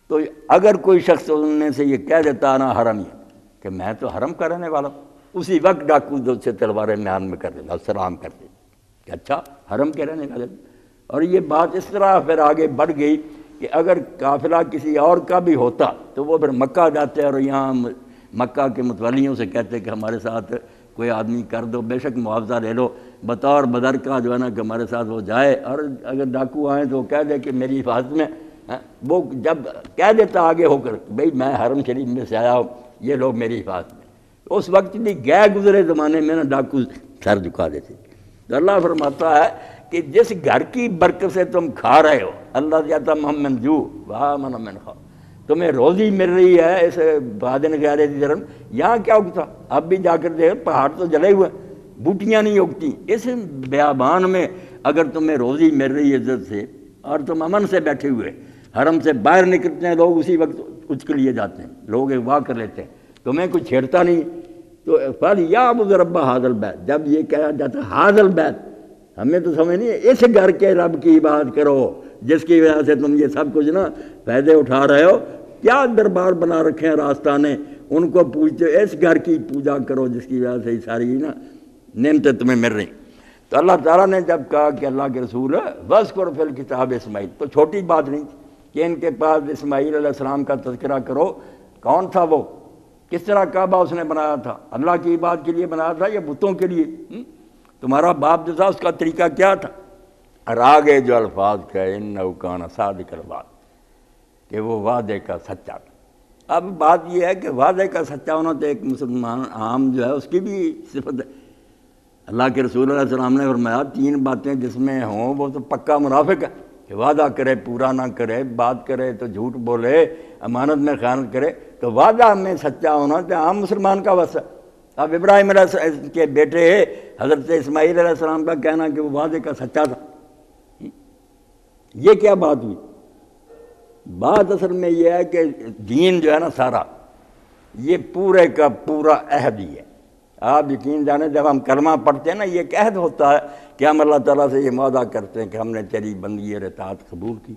تو اگر کوئی شخص انہیں سے یہ کہہ دیتا نا، حرم یہ، کہ میں تو حرم کا رہنے والا ہوں۔ اسی وقت ڈاکو جو سے تلواریں میان میں کر دیتا، سلام کر دے کہ اچھا حرم کے رہنے والے اور یہ بات اس طرح پھر آگے بڑھ گئی کہ اگر قافلہ کسی اور کا بھی ہوتا تو وہ پھر مکہ جاتے اور یہاں مکہ کے متولیوں سے کہتے کہ ہمارے ساتھ کوئی آدمی کر دو، بے شک معاوضہ لے لو۔ بطور بدر کا جو ہے نا کہ ہمارے ساتھ وہ جائے اور اگر ڈاکو آئیں تو وہ کہہ دے کہ میری حفاظت میں ہاں، وہ جب کہہ دیتا آگے ہو کر بھئی میں حرم شریف میں سے آیا ہوں، یہ لوگ میری حفاظت میں۔ اس وقت بھی گئے گزرے زمانے میں نا ڈاکو سر جھکا دیتے۔ تو اللہ فرماتا ہے کہ جس گھر کی برکت سے تم کھا رہے ہو، اللہ جاتا محمد جو، واہ من من خواہ تمہیں روزی مل رہی ہے اس بادن غیر کی طرف، یہاں کیا اگتا اب بھی جا کر دیکھ پہاڑ تو جلے ہوئے، بوٹیاں نہیں اگتی۔ اس بیابان میں اگر تمہیں روزی مل رہی ہے عزت سے، اور تم امن سے بیٹھے ہوئے، حرم سے باہر نکلتے ہیں، لوگ اسی وقت اچ کے لیے جاتے ہیں، لوگ واہ کر لیتے ہیں۔ تمہیں کچھ چھیڑتا نہیں۔ تو پھر یا ربا حاضل بیت جب یہ کہا جاتا حاضل بیت ہمیں تو سمجھ نہیں اس گھر کے رب کی بات کرو، جس کی وجہ سے تم یہ سب کچھ نا فائدے اٹھا رہے ہو۔ کیا دربار بنا رکھے ہیں راستہ نے؟ ان کو پوچھتے اس گھر کی پوجا کرو جس کی وجہ سے ساری نا نعمتیں تمہیں مل رہی تو اللہ تعالیٰ نے جب کہا کہ اللہ کے رسول بس کرو فل کتاب اسماعیل۔ تو چھوٹی بات نہیں کہ ان کے پاس اسماعیل علیہ السلام کا تذکرہ کرو۔ کون تھا وہ؟ کس طرح کعبہ اس نے بنایا تھا؟ اللہ کی بات کے لیے بنایا تھا یا بتوں کے لیے؟ تمہارا باپ جو تھا، اس کا طریقہ کیا تھا؟ اور آگے جو الفاظ کہ ان نوکان صادق الباد کہ وہ وعدے کا سچا تھا۔ اب بات یہ ہے کہ وعدے کا سچا ہونا تو ایک مسلمان عام جو ہے، اس کی بھی صفت ہے۔ اللہ کے رسول علیہ السلام نے فرمایا، تین باتیں جس میں ہوں، وہ تو پکا منافق ہے۔ کہ وعدہ کرے، پورا نہ کرے، بات کرے تو جھوٹ بولے، امانت میں خیانت کرے، تو وعدہ میں سچا ہونا تو عام مسلمان کا وسع اب ابراہیم علیہ السلام کے بیٹے حضرت اسماعیل علیہ السلام کا کہنا کہ وہ وعدے کا سچا تھا۔ یہ کیا بات ہوئی؟ بات اصل میں یہ ہے کہ دین جو ہے نا سارا، یہ پورے کا پورا عہد ہی ہے۔ آپ یقین جانے جب ہم کلمہ پڑھتے ہیں نا، یہ عہد ہوتا ہے کہ ہم اللہ تعالیٰ سے یہ وعدہ کرتے ہیں کہ ہم نے تیری بندگی رتاعت قبول کی۔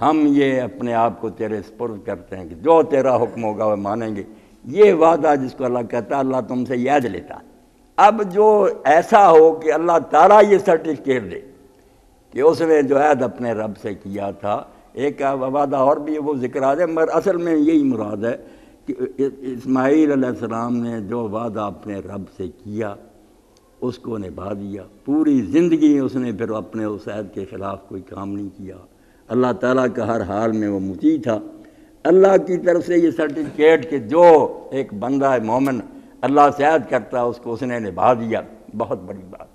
ہم یہ اپنے آپ کو تیرے سپرد کرتے ہیں کہ جو تیرا حکم ہوگا وہ مانیں گے۔ یہ وعدہ جس کو اللہ کہتا ہے، اللہ تم سے یاد لیتا اب جو ایسا ہو کہ اللہ تعالیٰ یہ سرٹیفکیٹ دے کہ اس نے جو عہد اپنے رب سے کیا تھا، ایک وعدہ اور بھی وہ ذکر آ جائے، مگر اصل میں یہی مراد ہے کہ اسماعیل علیہ السلام نے جو وعدہ اپنے رب سے کیا، اس کو نبھا دیا۔ پوری زندگی اس نے پھر اپنے اس عہد کے خلاف کوئی کام نہیں کیا۔ اللہ تعالیٰ کا ہر حال میں وہ متی تھا۔ اللہ کی طرف سے یہ سرٹیفکیٹ کہ جو ایک بندہ مومن، اللہ سے عہد کرتا اس کو اس نے نبھا دیا۔ بہت بڑی بات۔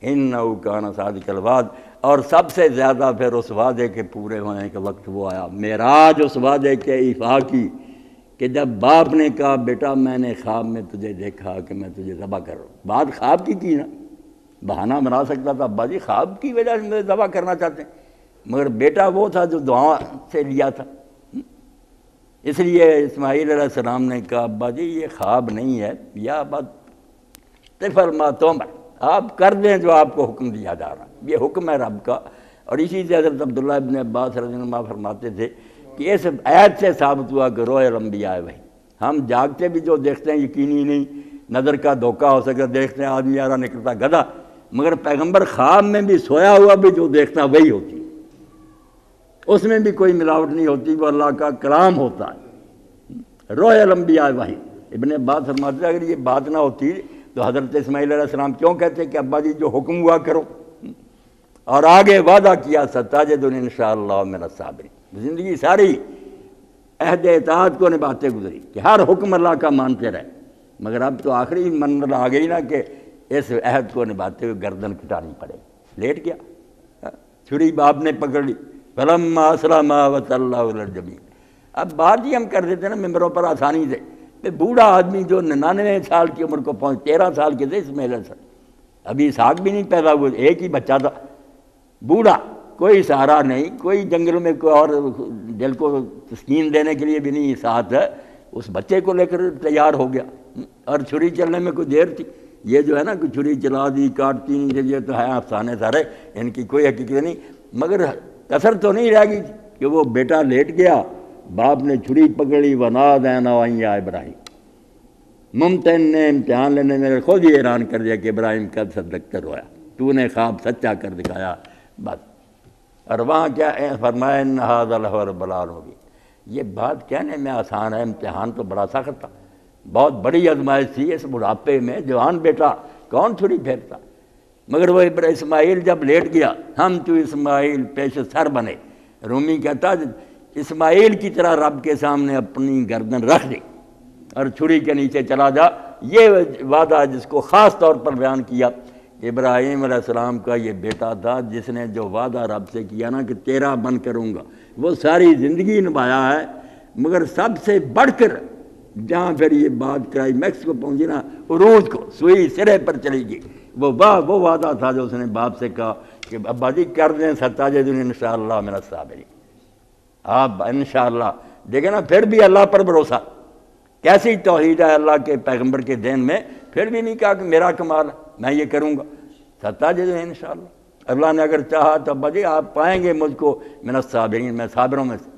ان نوکان صادق الواد اور سب سے زیادہ پھر اس وعدے کے پورے ہونے کے وقت وہ آیا۔ معراج اس وعدے کے افا کی کہ جب باپ نے کہا، بیٹا، میں نے خواب میں تجھے دیکھا کہ میں تجھے ذبح کر رہا ہوں۔ بات خواب کی تھی نا۔ بہانہ بنا سکتا تھا۔ ابا جی خواب کی وجہ سے مجھے ذبح کرنا چاہتے ہیں۔ مگر بیٹا وہ تھا جو دعا سے لیا تھا۔ اس لیے اسماعیل علیہ السلام نے کہا، ابا جی یہ خواب نہیں ہے، یا بات تفر ما تومر آپ کر دیں جو آپ کو حکم دیا جا رہا یہ حکم ہے رب کا۔ اور اسی سے حضرت عبداللہ ابن عباس رضی اللہ عنہ فرماتے تھے کہ اس عید سے ثابت ہوا کہ روئے لمبی آئے بھائی۔ ہم جاگتے بھی جو دیکھتے ہیں، یقینی نہیں، نظر کا دھوکہ ہو سکتا، دیکھتے ہیں آدمی آ رہا نکلتا گدھا، مگر پیغمبر خواب میں بھی سویا ہوا بھی جو دیکھتا، وہی ہوتی۔ ہے اس میں بھی کوئی ملاوٹ نہیں ہوتی، وہ اللہ کا کلام ہوتا ہے۔ روئے لمبی آئے ابن بات فرماتے اگر یہ بات نہ ہوتی تو حضرت اسماعیل علیہ السلام کیوں کہتے کہ ابا جی جو حکم ہوا کرو؟ اور آگے وعدہ کیا ستاج دن ان شاء اللہ میرا صابری زندگی ساری عہد اطاعت کو نبھاتے گزری کہ ہر حکم اللہ کا مانتے رہے۔ مگر اب تو آخری من آ گئی نا کہ اس عہد کو نبھاتے ہوئے گردن کٹانی پڑے۔ لیٹ گیا۔ ہاں، چھری باپ نے پکڑ لی۔ فلم اسلم وط اللہ جمی اب بات ہی جی ہم کر دیتے نا، ممبروں پر آسانی سے۔ کہ بوڑھا آدمی جو ننانوے سال کی عمر کو پہنچ، تیرہ سال کے تھے، اس محل سے ابھی ساگ بھی نہیں پیدا ہوئے، ایک ہی بچہ تھا۔ بوڑھا، کوئی سہارا نہیں، کوئی جنگل میں کوئی اور دل کو تسکین دینے کے لیے بھی نہیں ساتھ ہے۔ اس بچے کو لے کر تیار ہو گیا۔ اور چھری چلنے میں کوئی دیر تھی۔ یہ جو ہے نا کہ چھری چلا دی، کاٹتی نہیں یہ تو ہے افسانے سارے۔ ان کی کوئی حقیقت نہیں۔ مگر کثر تو نہیں رہ گئی کہ وہ بیٹا لیٹ گیا، باپ نے چھری پکڑی ونا دینا وہیں ابراہیم۔ ممتن نے امتحان لینے میں خود ہی حیران کر دیا کہ ابراہیم کب صدقتر ہوا تو نے خواب سچا کر دکھایا، بس۔ اور وہاں کیا فرمایا نہاد الحر بلال ہوگی یہ بات کہنے میں آسان ہے، امتحان تو بڑا سخت تھا۔ بہت بڑی ازمائش تھی اس بڑھاپے میں، جوان بیٹا، کون چھری پھیرتا؟ مگر وہ اسماعیل جب لیٹ گیا، ہم تو اسماعیل پیش سر بنے۔ رومی کہتا اسماعیل کی طرح رب کے سامنے اپنی گردن رکھ دی اور چھری کے نیچے چلا جا۔ یہ وعدہ جس کو خاص طور پر بیان کیا، ابراہیم علیہ السلام کا یہ بیٹا تھا، جس نے جو وعدہ رب سے کیا نا کہ تیرا بن کروں گا، وہ ساری زندگی نبھایا ہے۔ مگر سب سے بڑھ کر جہاں پھر یہ بات کرائی میکس کو پہنچی نا، عروج کو، سوئی سرے پر چلی گئی۔ وہ واہ وہ وعدہ تھا جو اس نے باپ سے کہا کہ ابا جی کر دیں ستا جی ان شاء اللہ میرا صابری۔ آپ ان شاء اللہ دیکھیں نا، پھر بھی اللہ پر بھروسہ۔ کیسی توحید ہے اللہ کے پیغمبر کے دین میں؟ پھر بھی نہیں کہا کہ میرا کمال میں یہ کروں گا۔ ستا جی ان شاء اللہ اللہ نے اگر چاہا تو ابا جی آپ پائیں گے مجھ کو، میرا صابرین، میں صابروں میں سے۔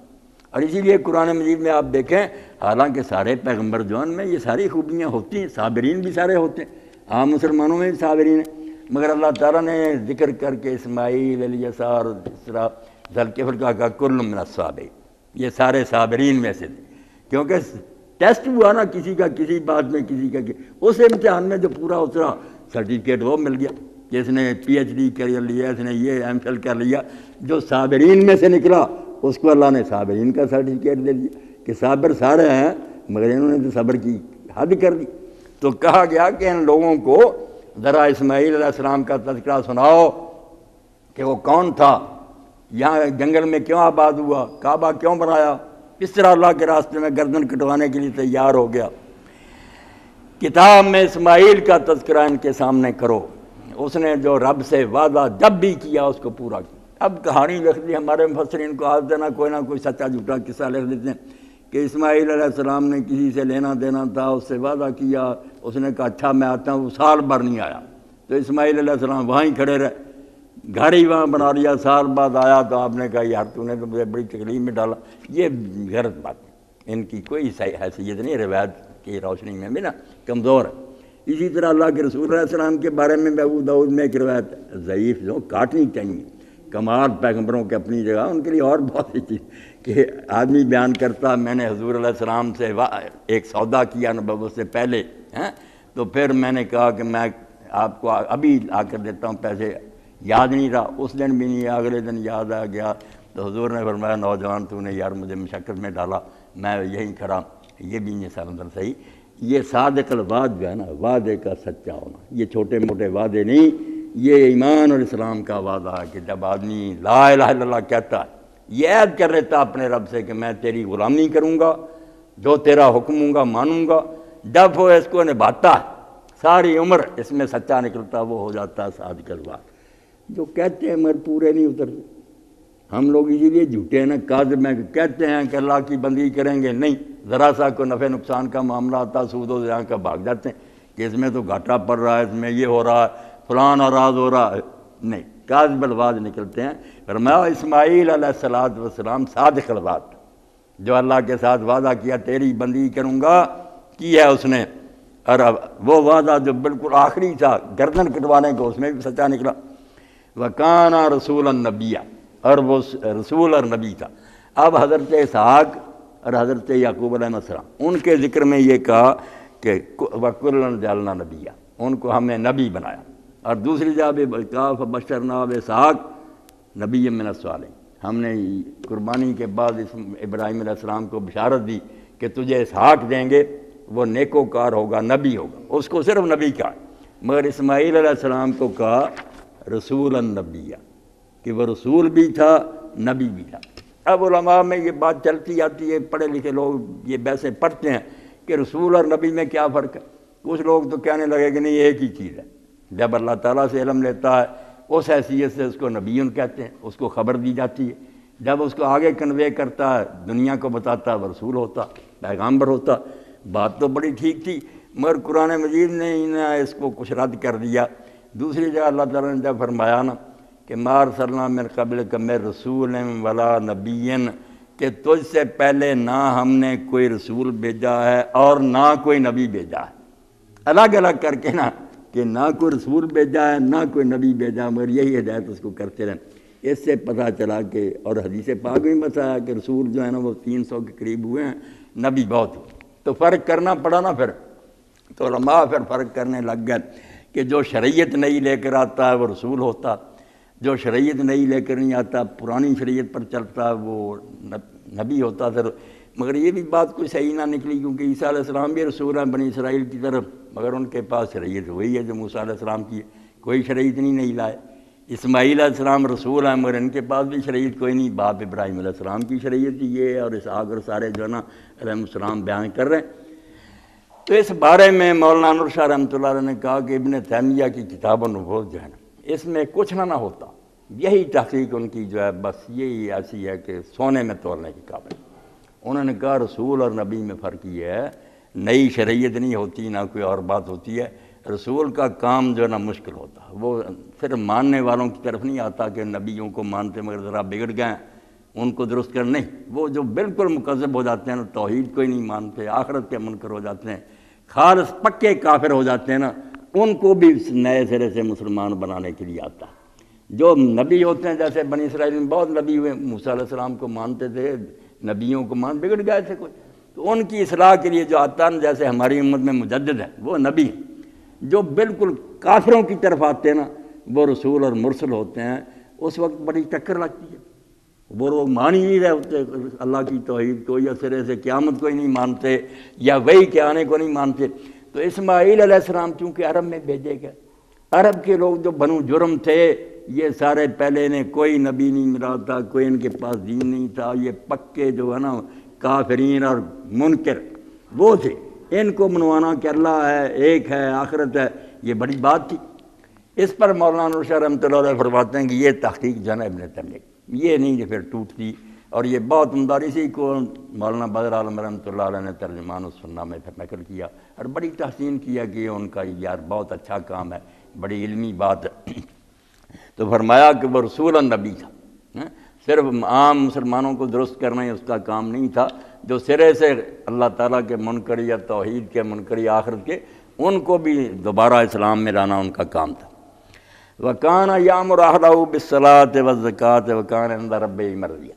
اور اسی لیے قرآن مجید میں آپ دیکھیں، حالانکہ سارے پیغمبر جوان میں یہ ساری خوبیاں ہوتی ہیں، صابرین بھی سارے ہوتے ہیں۔ عام مسلمانوں میں بھی صابرین ہیں، مگر اللہ تعالیٰ نے ذکر کر کے اسماعیل علی یسار اس طرح ذلکفر کا کہا، کل من الصابر یہ سارے صابرین میں سے تھے۔ کیونکہ ٹیسٹ ہوا نا، کسی کا کسی بات میں، کسی کا اس امتحان میں جو پورا اترا سرٹیفکیٹ وہ مل گیا۔ جس نے پی ایچ ڈی کر لیا، اس نے یہ ایم فل کر لیا، جو صابرین میں سے نکلا، اس کو اللہ نے صابرین کا سرٹیفکیٹ دے دیا کہ صابر سارے ہیں، مگر انہوں نے تو صبر کی حد کر دی۔ تو کہا گیا کہ ان لوگوں کو ذرا اسماعیل علیہ السلام کا تذکرہ سناؤ کہ وہ کون تھا؟ یہاں جنگل میں کیوں آباد ہوا؟ کعبہ کیوں بنایا؟ اس طرح اللہ کے راستے میں گردن کٹوانے کے لیے تیار ہو گیا؟ کتاب میں اسماعیل کا تذکرہ ان کے سامنے کرو۔ اس نے جو رب سے وعدہ جب بھی کیا، اس کو پورا کیا۔ اب کہانی لکھ دی، ہمارے مفسرین کو آج دینا، کوئی نہ کوئی سچا جھوٹا قصہ لکھ دیتے ہیں۔ کہ اسماعیل علیہ السلام نے کسی سے لینا دینا تھا، اس سے وعدہ کیا، اس نے کہا اچھا میں آتا ہوں وہ سال بھر نہیں آیا۔ تو اسماعیل علیہ السلام وہاں ہی کھڑے رہے۔ گھر ہی وہاں بنا لیا، سال بعد آیا تو آپ نے کہا، یار تو نے تو مجھے بڑی تکلیف میں ڈالا۔ یہ غلط بات ان کی کوئی حیثیت نہیں، روایت کی روشنی میں بھی نا کمزور ہے۔ اسی طرح اللہ کے رسول علیہ السلام کے بارے میں ابو دعود میں ایک روایت ضعیف جو، کاٹنی چاہیے۔ کمال پیغمبروں کے اپنی جگہ، ان کے لیے اور بہت سی چیز کہ آدمی بیان کرتا، میں نے حضور علیہ السلام سے ایک سودا کیا نبوت سے پہلے ہیں تو پھر میں نے کہا کہ میں آپ کو ابھی آ کر دیتا ہوں، پیسے یاد نہیں رہا اس دن بھی نہیں، اگلے دن یاد آ گیا۔ تو حضور نے فرمایا، نوجوان، تو نے یار مجھے مشقت میں ڈالا، میں یہیں کھڑا۔ یہ بھی نہیں سر صحیح۔ یہ صادق الواد جو ہے نا، وعدے کا سچا ہونا۔ یہ چھوٹے موٹے وعدے نہیں۔ یہ ایمان اور اسلام کا وعدہ ہے کہ جب آدمی لا الہ الا اللہ کہتا ہے، یہ عید کر لیتا اپنے رب سے کہ میں تیری غلامی کروں گا، جو تیرا حکم ہوں گا مانوں گا۔ جب وہ اس کو نبھاتا ہے، ساری عمر اس میں سچا نکلتا وہ ہو جاتا ہے صادق الواد جو کہتے ہیں مگر پورے نہیں اترتے۔ ہم لوگ اسی لیے جھوٹے ہیں نا کاز میں کہتے ہیں کہ اللہ کی بندگی کریں گے۔ نہیں، ذرا سا کو نفع نقصان کا معاملہ آتا، سود و زیاں کا بھاگ جاتے ہیں کہ اس میں تو گھاٹا پڑ رہا ہے، اس میں یہ ہو رہا ہے۔ فلان آراز ہو رہا ہے۔ نہیں کاز بلواز نکلتے ہیں۔ فرمایا، اسماعیل علیہ السلام وسلام صادق الواد، جو اللہ کے ساتھ وعدہ کیا، تیری بندگی کروں گا، کی ہے اس نے؟ اور وہ وعدہ جو بالکل آخری تھا، گردن کٹوانے کو اس میں بھی سچا نکلا۔ وکانہ رسول النبیہ اور وہ رسول اور نبی تھا۔ اب حضرت اسحاق اور حضرت یعقوب علیہ السلام، ان کے ذکر میں یہ کہا کہ وکل جالنا نبیہ ان کو ہم نے نبی بنایا۔ اور دوسری جگہ کاف بشر ناب اسحاق، نبی من الصالح ہم نے قربانی کے بعد اس ابراہیم علیہ السلام کو بشارت دی کہ تجھے اسحاق دیں گے، وہ نیکو کار ہوگا، نبی ہوگا۔ اس کو صرف نبی کہا۔ مگر اسماعیل علیہ السلام کو کہا، رسول النبیہ، کہ وہ رسول بھی تھا، نبی بھی تھا۔ اب علماء میں یہ بات چلتی آتی ہے، پڑھے لکھے لوگ یہ ویسے پڑھتے ہیں کہ رسول اور نبی میں کیا فرق ہے۔ کچھ لوگ تو کہنے لگے کہ نہیں، ایک ہی چیز ہے۔ جب اللہ تعالیٰ سے علم لیتا ہے، اس حیثیت سے اس کو نبیون کہتے ہیں، اس کو خبر دی جاتی ہے۔ جب اس کو آگے کنوے کرتا ہے، دنیا کو بتاتا ہے، رسول ہوتا پیغامبر ہوتا۔ بات تو بڑی ٹھیک تھی، مگر قرآن مجید نے اس کو کچھ رد کر دیا۔ دوسری جگہ اللہ تعالیٰ نے جب فرمایا نا کہ مار سلام من قبل کم رسول ولا نبین کہ تجھ سے پہلے نہ ہم نے کوئی رسول بھیجا ہے اور نہ کوئی نبی بھیجا ہے۔ الگ الگ کر کے نا کہ نہ کوئی رسول بھیجا ہے، نہ کوئی نبی بھیجا، مگر یہی ہدایت اس کو کرتے رہیں۔ اس سے پتہ چلا کہ، اور حدیث پاک بھی بتایا کہ رسول جو ہے نا، وہ تین سو کے قریب ہوئے ہیں۔ نبی بہت تو فرق کرنا پڑا نا پھر۔ تو علماء پھر فرق کرنے لگ گئے کہ جو شریعت نہیں لے کر آتا ہے، وہ رسول ہوتا۔ جو شریعت نہیں لے کر نہیں آتا، پرانی شریعت پر چلتا ہے وہ نبی ہوتا۔ سر مگر یہ بھی بات کوئی صحیح نہ نکلی کیونکہ عیسیٰ علیہ السلام بھی رسول ہیں، بنی اسرائیل کی طرف۔ مگر ان کے پاس شریعت وہی ہے جو موسیٰ علیہ السلام کی ہے کوئی شرعیت نہیں نہیں لائے۔ اسماعیل علیہ السلام رسول ہیں، مگر ان کے پاس بھی شرعیت کوئی نہیں۔ باپ ابراہیم علیہ السلام کی شرعیت یہ ہے اور اس آگر سارے جو ہے نا علیہ السلام بیان کر رہے ہیں۔ تو اس بارے میں مولانا نور شاہ رحمۃ اللہ علیہ نے کہا کہ ابن تیمیہ کی کتاب و نبوت جو ہے نا، اس میں کچھ نہ نہ ہوتا۔ یہی تحقیق ان کی جو ہے، بس یہی ایسی ہے کہ سونے میں تولنے کی قابل۔ انہوں نے کہا رسول اور نبی میں فرق یہ ہے، نئی شریعت نہیں ہوتی، نہ کوئی اور بات ہوتی ہے۔ رسول کا کام جو ہے نا مشکل ہوتا وہ صرف ماننے والوں کی طرف نہیں آتا کہ نبیوں کو مانتے مگر ذرا بگڑ گئے، ان کو درست کر نہیں۔ وہ جو بالکل مکذب ہو جاتے ہیں نا توحید کو ہی نہیں مانتے، آخرت کے منکر ہو جاتے ہیں، خالص پکے کافر ہو جاتے ہیں نا، ان کو بھی نئے سرے سے مسلمان بنانے کے لیے آتا جو نبی ہوتے ہیں، جیسے بنی اسرائیل میں بہت نبی ہوئے، موسیٰ علیہ السلام کو مانتے تھے نبیوں کو مان بگڑ گئے تھے کوئی؟ تو ان کی اصلاح کے لیے جو آتا ہے جیسے ہماری امت میں مجدد ہے وہ نبی جو بالکل کافروں کی طرف آتے ہیں نا، وہ رسول اور مرسل ہوتے ہیں، اس وقت بڑی ٹکر لگتی ہے۔ وہ لوگ مان ہی نہیں رہے ہوتے، اللہ کی توحید کو یا سرے سے قیامت کو ہی نہیں مانتے، یا وہی کے آنے کو نہیں مانتے۔ تو اسماعیل علیہ السلام چونکہ عرب میں بھیجے گئے، عرب کے لوگ جو بنو جرم تھے یہ سارے پہلے نے کوئی نبی نہیں ملا تھا، کوئی ان کے پاس دین نہیں تھا، یہ پکے جو ہے نا کافرین اور منکر، وہ تھے۔ ان کو منوانا کہ اللہ ہے، ایک ہے، آخرت ہے، یہ بڑی بات تھی۔ اس پر مولانا شاہ رحمۃ اللہ علیہ فرماتے ہیں کہ یہ تحقیق جن ابن تملک یہ نہیں کہ پھر ٹوٹتی۔ اور یہ بہت عمدہ اسی کو مولانا بدر عالم رحمۃ اللہ علیہ نے ترجمان و میں پھر نقل کیا اور بڑی تحسین کیا کہ ان کا یار بہت اچھا کام ہے، بڑی علمی بات ہے۔ تو فرمایا کہ وہ رسول النبی تھا ہاں، صرف عام مسلمانوں کو درست کرنا ہی اس کا کام نہیں تھا، جو سرے سے اللہ تعالیٰ کے منکر یا توحید کے منکر یا آخرت کے، ان کو بھی دوبارہ اسلام میں لانا ان کا کام تھا۔ وکان یام الرحلہ بصلاۃ و زکوٰۃ وکان اندر رب مرضیہ۔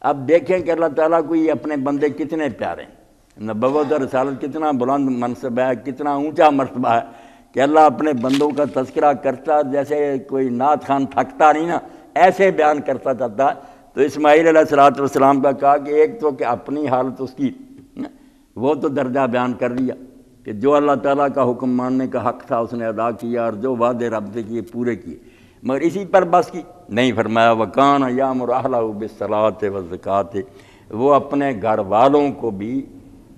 اب دیکھیں کہ اللہ تعالیٰ کو یہ اپنے بندے کتنے پیارے ہیں۔ نبوت اور رسالت کتنا بلند منصب ہے، کتنا اونچا مرتبہ ہے۔ کہ اللہ اپنے بندوں کا تذکرہ کرتا جیسے کوئی نعت خان تھکتا نہیں نا، ایسے بیان کرتا جاتا تو اسماعیل علیہ السلاۃ والسلام کا کہا کہ ایک تو کہ اپنی حالت اس کی وہ تو درجہ بیان کر لیا کہ جو اللہ تعالیٰ کا حکم ماننے کا حق تھا، اس نے ادا کیا اور جو وعدے رب سے کیے پورے کیے۔ مگر اسی پر بس کی نہیں فرمایا، وکان یا مرحلہ بصلاۃ و زکوٰۃ وہ اپنے گھر والوں کو بھی،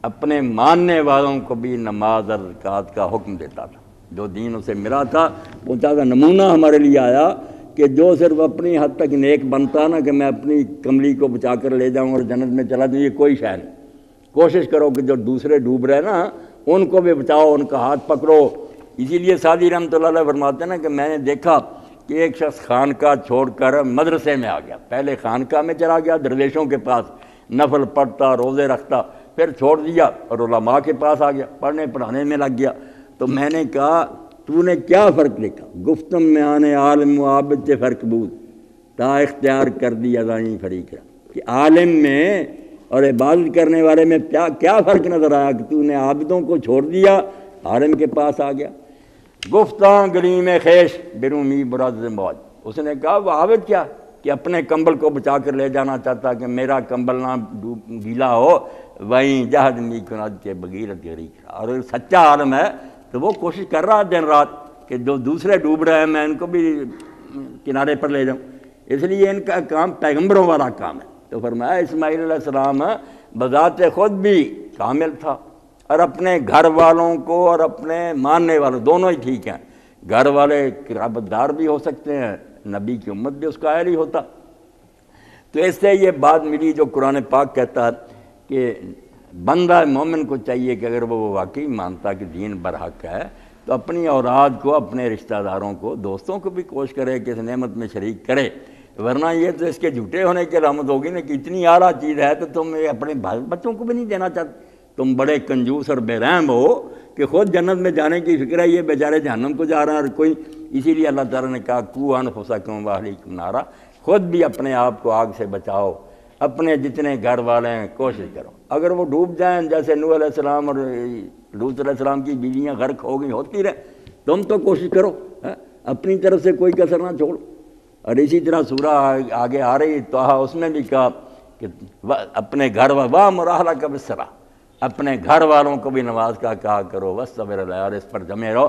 اپنے ماننے والوں کو بھی نماز اور زکوٰۃ کا حکم دیتا تھا۔ جو دین اسے ملا تھا پہنچا کا نمونہ ہمارے لیے آیا کہ جو صرف اپنی حد تک نیک بنتا نا کہ میں اپنی کملی کو بچا کر لے جاؤں اور جنت میں چلا دوں یہ کوئی شے نہیں۔ کوشش کرو کہ جو دوسرے ڈوب رہے نا، ان کو بھی بچاؤ، ان کا ہاتھ پکڑو۔ اسی لیے سعدی رحمۃ اللہ علیہ فرماتے ہیں نا کہ میں نے دیکھا کہ ایک شخص خانقاہ چھوڑ کر مدرسے میں آ گیا۔ پہلے خانقاہ میں چلا گیا، درویشوں کے پاس نفل پڑھتا، روزے رکھتا، پھر چھوڑ دیا اور علماء کے پاس آ گیا، پڑھنے پڑھانے میں لگ گیا۔ تو میں نے کہا، تو نے کیا فرق لکھا؟ گفتم میں آنے عالم و عابد سے فرق بود۔ تا اختیار کر دیا دائیں فریق کہ عالم میں اور عبادت کرنے والے میں کیا کیا فرق نظر آیا کہ تو نے عابدوں کو چھوڑ دیا، عالم کے پاس آ گیا؟ گفتاں گلی میں خیش برومی براد موج۔ اس نے کہا، وہ عابد کیا؟ کہ اپنے کمبل کو بچا کر لے جانا چاہتا کہ میرا کمبل نہ گیلا ہو۔ وہیں جہد کناد کے بغیرت غریق اور سچا عالم ہے تو وہ کوشش کر رہا دن رات کہ جو دوسرے ڈوب رہے ہیں، میں ان کو بھی کنارے پر لے جاؤں۔ اس لیے ان کا کام پیغمبروں والا کام ہے۔ تو فرمایا، اسماعیل علیہ السلام بذات خود بھی کامل تھا اور اپنے گھر والوں کو اور اپنے ماننے والوں، دونوں ہی ٹھیک ہیں۔ گھر والے قرابت دار بھی ہو سکتے ہیں، نبی کی امت بھی اس کا اہل ہی ہوتا۔ تو اس سے یہ بات ملی جو قرآن پاک کہتا ہے کہ بندہ مومن کو چاہیے کہ اگر وہ واقعی مانتا کہ دین برحق ہے، تو اپنی اوراد کو، اپنے رشتہ داروں کو، دوستوں کو بھی کوشش کرے کہ اس نعمت میں شریک کرے۔ ورنہ یہ تو اس کے جھوٹے ہونے کی علامت ہوگی نا کہ اتنی اعلیٰ چیز ہے تو تم اپنے بچوں کو بھی نہیں دینا چاہتے۔ تم بڑے کنجوس اور بے رحم ہو کہ خود جنت میں جانے کی فکر ہے، یہ بیچارے جہنم کو جا رہا ہے اور کوئی اسی لیے اللہ تعالیٰ نے کہا کو ان خسا کیوں والی نارا خود بھی اپنے آپ کو آگ سے بچاؤ۔ اپنے جتنے گھر والے ہیں، کوشش کرو۔ اگر وہ ڈوب جائیں، جیسے نو علیہ السلام اور لوت علیہ السلام کی بیویاں غرق ہو گئی، ہوتی رہے، تم تو کوشش کرو ہاں؟ اپنی طرف سے کوئی کثر نہ چھوڑو۔ اور اسی طرح سورہ آگے آ رہی تو اس میں بھی کہا کہ اپنے گھر واہ مراحلہ کا بسرا اپنے گھر والوں کو بھی نماز کا کہا کرو بس صبر اور اس پر جمے رہو۔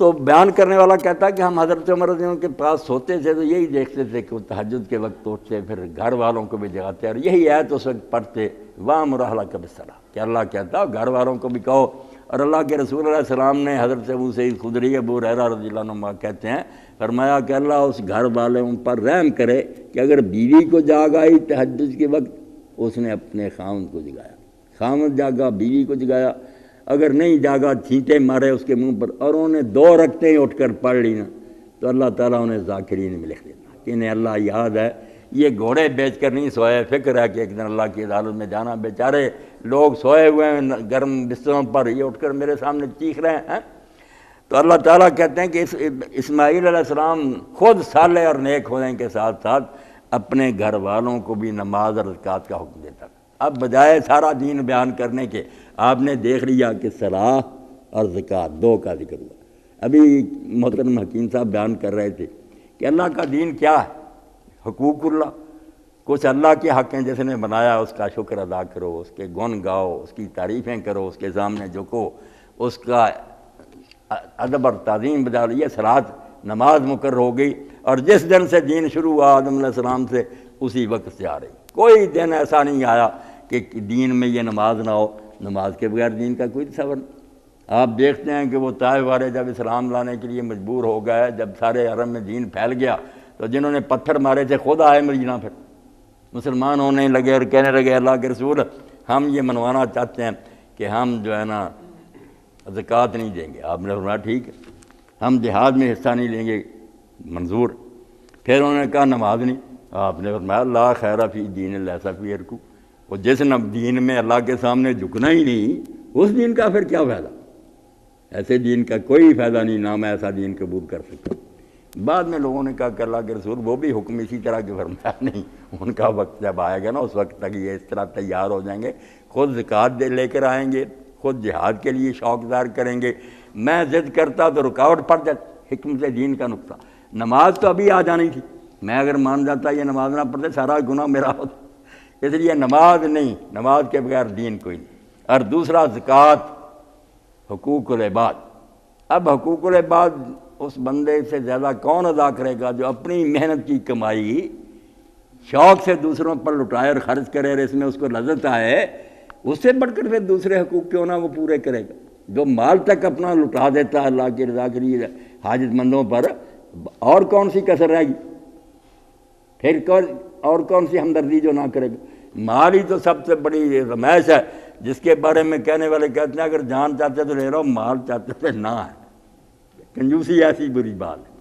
تو بیان کرنے والا کہتا ہے کہ ہم حضرت عمر رضی اللہ کے پاس سوتے تھے تو یہی دیکھتے تھے کہ وہ تہجد کے وقت اٹھتے، پھر گھر والوں کو بھی جگاتے اور یہی آیت اس وقت پڑھتے واہ مرحلہ کا بسترا کہ اللہ کہتا گھر والوں کو بھی کہو اور اللہ کے رسول علیہ السلام نے حضرت ابو سعید خدری، ابو ریرا رضی اللہ عنہ کہتے ہیں، فرمایا کہ اللہ اس گھر والوں پر رحم کرے کہ اگر بیوی کو جاگ آئی تہجد کے وقت، اس نے اپنے خامد کو جگایا۔ خامد جاگا، بیوی کو جگایا۔ اگر نہیں جاگا چھینٹے مارے اس کے منہ پر اور انہوں نے دو رکھتے ہی اٹھ کر پڑھ لی نا تو اللہ تعالیٰ انہیں ذاکرین میں لکھ دیتا کہ انہیں اللہ یاد ہے، یہ گھوڑے بیچ کر نہیں سوئے، فکر ہے کہ ایک دن اللہ کی عدالت میں جانا، بیچارے لوگ سوئے ہوئے ہیں، گرم بستروں پر یہ اٹھ کر میرے سامنے چیخ رہے ہیں ہاں؟ تو اللہ تعالیٰ کہتے ہیں کہ اس اسماعیل علیہ السلام خود سالے اور نیک ہونے کے ساتھ ساتھ اپنے گھر والوں کو بھی نماز اور کا حکم دیتا اب بجائے سارا دین بیان کرنے کے، آپ نے دیکھ لیا کہ صلاح اور زکوٰۃ دو کا ذکر ہوا۔ ابھی محترم حکیم صاحب بیان کر رہے تھے کہ اللہ کا دین کیا ہے؟ حقوق اللہ۔ کچھ اللہ کے حق ہیں جس نے بنایا، اس کا شکر ادا کرو، اس کے گن گاؤ، اس کی تعریفیں کرو، اس کے سامنے جھکو، اس کا ادب اور تعظیم بجا یہ سلاد نماز مقرر ہو گئی۔ اور جس دن سے دین شروع ہوا، آدم علیہ السلام سے، اسی وقت سے آ رہی۔ کوئی دن ایسا نہیں آیا کہ دین میں یہ نماز نہ ہو، نماز کے بغیر دین کا کوئی تصور نہیں۔ آپ دیکھتے ہیں کہ وہ طائف والے جب اسلام لانے کے لیے مجبور ہو گئے، جب سارے عرب میں دین پھیل گیا، تو جنہوں نے پتھر مارے تھے، خود آئے مدینہ پھر۔ مسلمان ہونے لگے اور کہنے لگے، اللہ کے رسول، ہم یہ منوانا چاہتے ہیں کہ ہم جو ہے نا، زکوٰۃ نہیں دیں گے۔ آپ نے فرمایا، ٹھیک ہے۔ ہم جہاد میں حصہ نہیں لیں گے، منظور۔ پھر انہوں نے کہا، نماز نہیں۔ آپ نے فرمایا اللہ خیر فی دین اللہ فی ارکو۔ وہ جس دین میں اللہ کے سامنے جھکنا ہی نہیں، اس دین کا پھر کیا فائدہ؟ ایسے دین کا کوئی فائدہ نہیں، نہ میں ایسا دین قبول کر سکتا۔ بعد میں لوگوں نے کہا کہ اللہ کے رسول وہ بھی حکم اسی طرح کے فرمایا۔ نہیں، ان کا وقت جب آئے گا نا، اس وقت تک یہ اس طرح تیار ہو جائیں گے۔ خود زکوٰۃ دے لے کر آئیں گے، خود جہاد کے لیے شوق دار کریں گے۔ میں ضد کرتا تو رکاوٹ پڑ جاتی۔ حکم سے دین کا نقطہ نماز تو ابھی آ جانی تھی۔ میں اگر مان جاتا، یہ نماز نہ پڑھتے، سارا گناہ میرا ہوتا۔ اس لیے نماز نہیں، نماز کے بغیر دین کوئی نہیں۔ اور دوسرا، زکوٰۃ، حقوق العباد۔ اب حقوق العباد اس بندے سے زیادہ کون ادا کرے گا جو اپنی محنت کی کمائی، شوق سے دوسروں پر لٹائے اور خرچ کرے اور اس میں اس کو لذت آئے، اس سے بڑھ کر پھر دوسرے حقوق کیوں نہ وہ پورے کرے گا؟ جو مال تک اپنا لٹا دیتا ہے اللہ کی رضا کے لیے، حاجت مندوں پر، اور کون سی کثر رہے گی؟ پھر کون اور کون سی ہمدردی جو نہ کرے گا؟ مال ہی تو سب سے بڑی رمائش ہے، جس کے بارے میں کہنے والے کہتے ہیں، اگر جان چاہتے تو لے رہا ہوں مال چاہتے تھے نہ ہے۔ کنجوسی ایسی بری بات ہے۔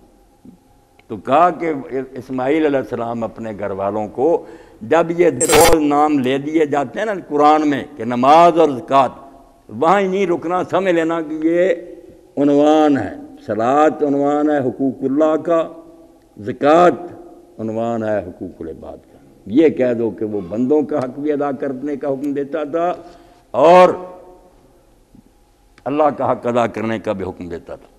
تو کہا کہ اسماعیل علیہ السلام اپنے گھر والوں کو جب یہ دو نام لے دیے جاتے ہیں نا قرآن میں کہ نماز اور زکوٰۃ، وہاں ہی نہیں رکنا سمجھ لینا کہ یہ عنوان ہے سلاد عنوان ہے، حقوق اللہ کا، زکوٰۃ عنوان ہے حقوق العباد کا۔ یہ کہہ دو کہ وہ بندوں کا حق بھی ادا کرنے کا حکم دیتا تھا اور اللہ کا حق ادا کرنے کا بھی حکم دیتا تھا۔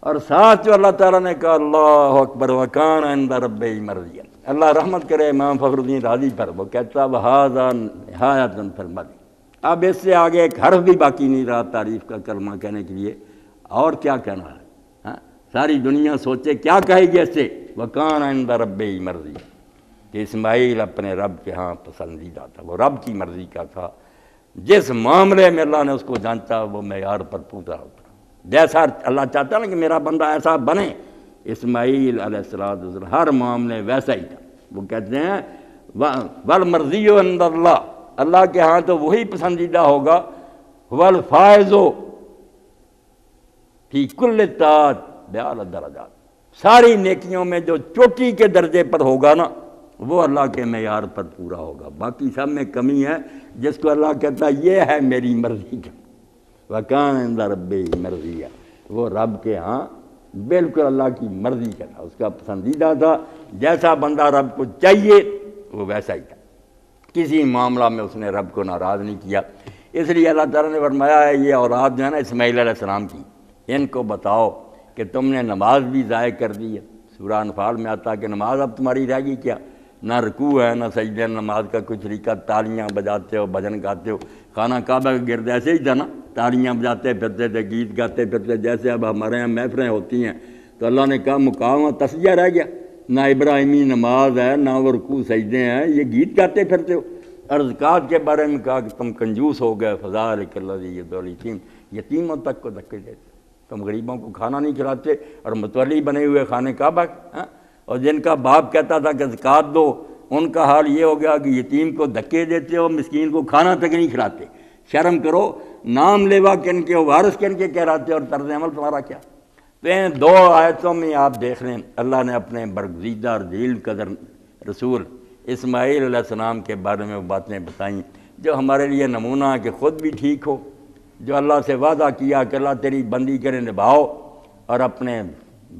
اور ساتھ جو اللہ تعالیٰ نے کہا، اللہ اکبر وکان عند رب مرضی اللہ رحمت کرے امام فخر الدین راضی پر، وہ کہتا بحاظہ نہایت فرمدی اب اس سے آگے ایک حرف بھی باقی نہیں رہا، تعریف کا کلمہ کہنے کے لیے۔ اور کیا کہنا ہے؟ ساری دنیا سوچے، کیا کہے گی اس وکان عند رب مرضی کہ اسماعیل اپنے رب کے ہاں پسندیدہ تھا، وہ رب کی مرضی کا تھا۔ جس معاملے میں اللہ نے اس کو جانتا وہ معیار پر پوتا ہوتا جیسا اللہ چاہتا نا کہ میرا بندہ ایسا بنے۔ اسماعیل علیہ السلام ہر معاملے ویسا ہی تھا۔ وہ کہتے ہیں ول مرضی و اندر اللہ اللہ کے ہاں تو وہی پسندیدہ ہوگا۔ ول فائز و فی کل تعت بیال درجات ساری نیکیوں میں جو چوٹی کے درجے پر ہوگا نا، وہ اللہ کے معیار پر پورا ہوگا۔ باقی سب میں کمی ہے۔ جس کو اللہ کہتا ہے، یہ ہے میری مرضی۔ کا وکان رب مرضی وہ رب کے ہاں بالکل اللہ کی مرضی کا تھا۔ اس کا پسندیدہ تھا۔ جیسا بندہ رب کو چاہیے، وہ ویسا ہی تھا۔ کسی معاملہ میں اس نے رب کو ناراض نہیں کیا۔ اس لیے اللہ تعالیٰ نے فرمایا ہے، یہ اوراد جو ہے نا اسماعیل علیہ السلام کی، ان کو بتاؤ۔ کہ تم نے نماز بھی ضائع کر دی ہے۔ سورہ انفال میں آتا کہ نماز اب تمہاری رہ گی کیا؟ نہ رکوع ہے، نہ سجدہ نماز کا کچھ طریقہ تالیاں بجاتے ہو، بھجن گاتے ہو۔ کھانا کعبہ کے گرد ایسے ہی تھا نا تالیاں بجاتے پھرتے تھے، گیت گاتے پھرتے جیسے اب ہمارے یہاں محفلیں ہوتی ہیں۔ تو اللہ نے کہا، مقام تسجیہ رہ گیا۔ نہ ابراہیمی نماز ہے، نہ وہ رکوع، سجدے ہیں، یہ گیت گاتے پھرتے ہو۔ ارزکات کے بارے میں کہا کہ تم کنجوس ہو گئے فضار اللہ یہ یتیموں تک کو دھکے دیتے۔ تم غریبوں کو کھانا نہیں کھلاتے اور متولی بنے ہوئے کھانے کعبہ ہاں؟ اور جن کا باپ کہتا تھا کہ زکوٰۃ دو، ان کا حال یہ ہو گیا کہ یتیم کو دھکے دیتے ہو مسکین کو کھانا تک نہیں کھلاتے۔ شرم کرو، نام لیوا کن کے، وارث کن کے کہراتے اور طرز عمل تمہارا کیا؟ تو ان دو آیتوں میں آپ دیکھ لیں، اللہ نے اپنے برگزیدہ اور ذیل قدر رسول اسماعیل علیہ السلام کے بارے میں وہ باتیں بتائیں جو ہمارے لیے نمونہ ہے کہ خود بھی ٹھیک ہو۔ جو اللہ سے وعدہ کیا کہ اللہ تیری بندی کرے نبھاؤ اور اپنے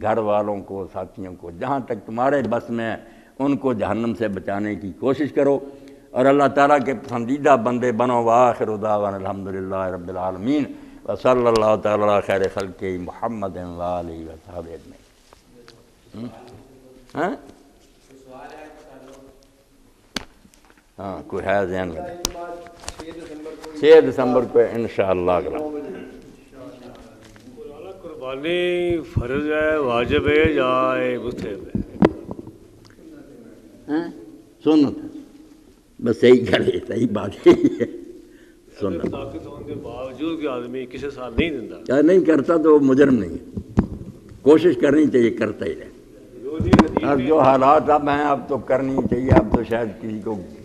گھر والوں کو، ساتھیوں کو، جہاں تک تمہارے بس میں ان کو جہنم سے بچانے کی کوشش کرو اور اللہ تعالیٰ کے پسندیدہ بندے بنو واخر دعوانا الحمد للہ رب العالمین و صلی اللہ تعالیٰ خیر خلق محمد علیہ وصحب اجمعین۔ ہاں؟ ہاں کوئی ہے ذہن میں؟ چھ دسمبر کو انشاءاللہ اگلا۔ قربانی فرض ہے واجب ہے یا مستحب ہے؟ ہاں؟ سنت۔ بس صحیح کرے صحیح بات ہے۔ سنت۔ باوجود کہ آدمی کسی سال نہیں دیتا نہیں کرتا تو وہ مجرم نہیں ہے۔ کوشش کرنی چاہیے کرتا ہی رہے۔ اور جو حالات اب ہیں اب تو کرنی چاہیے۔ اب تو شاید کسی کو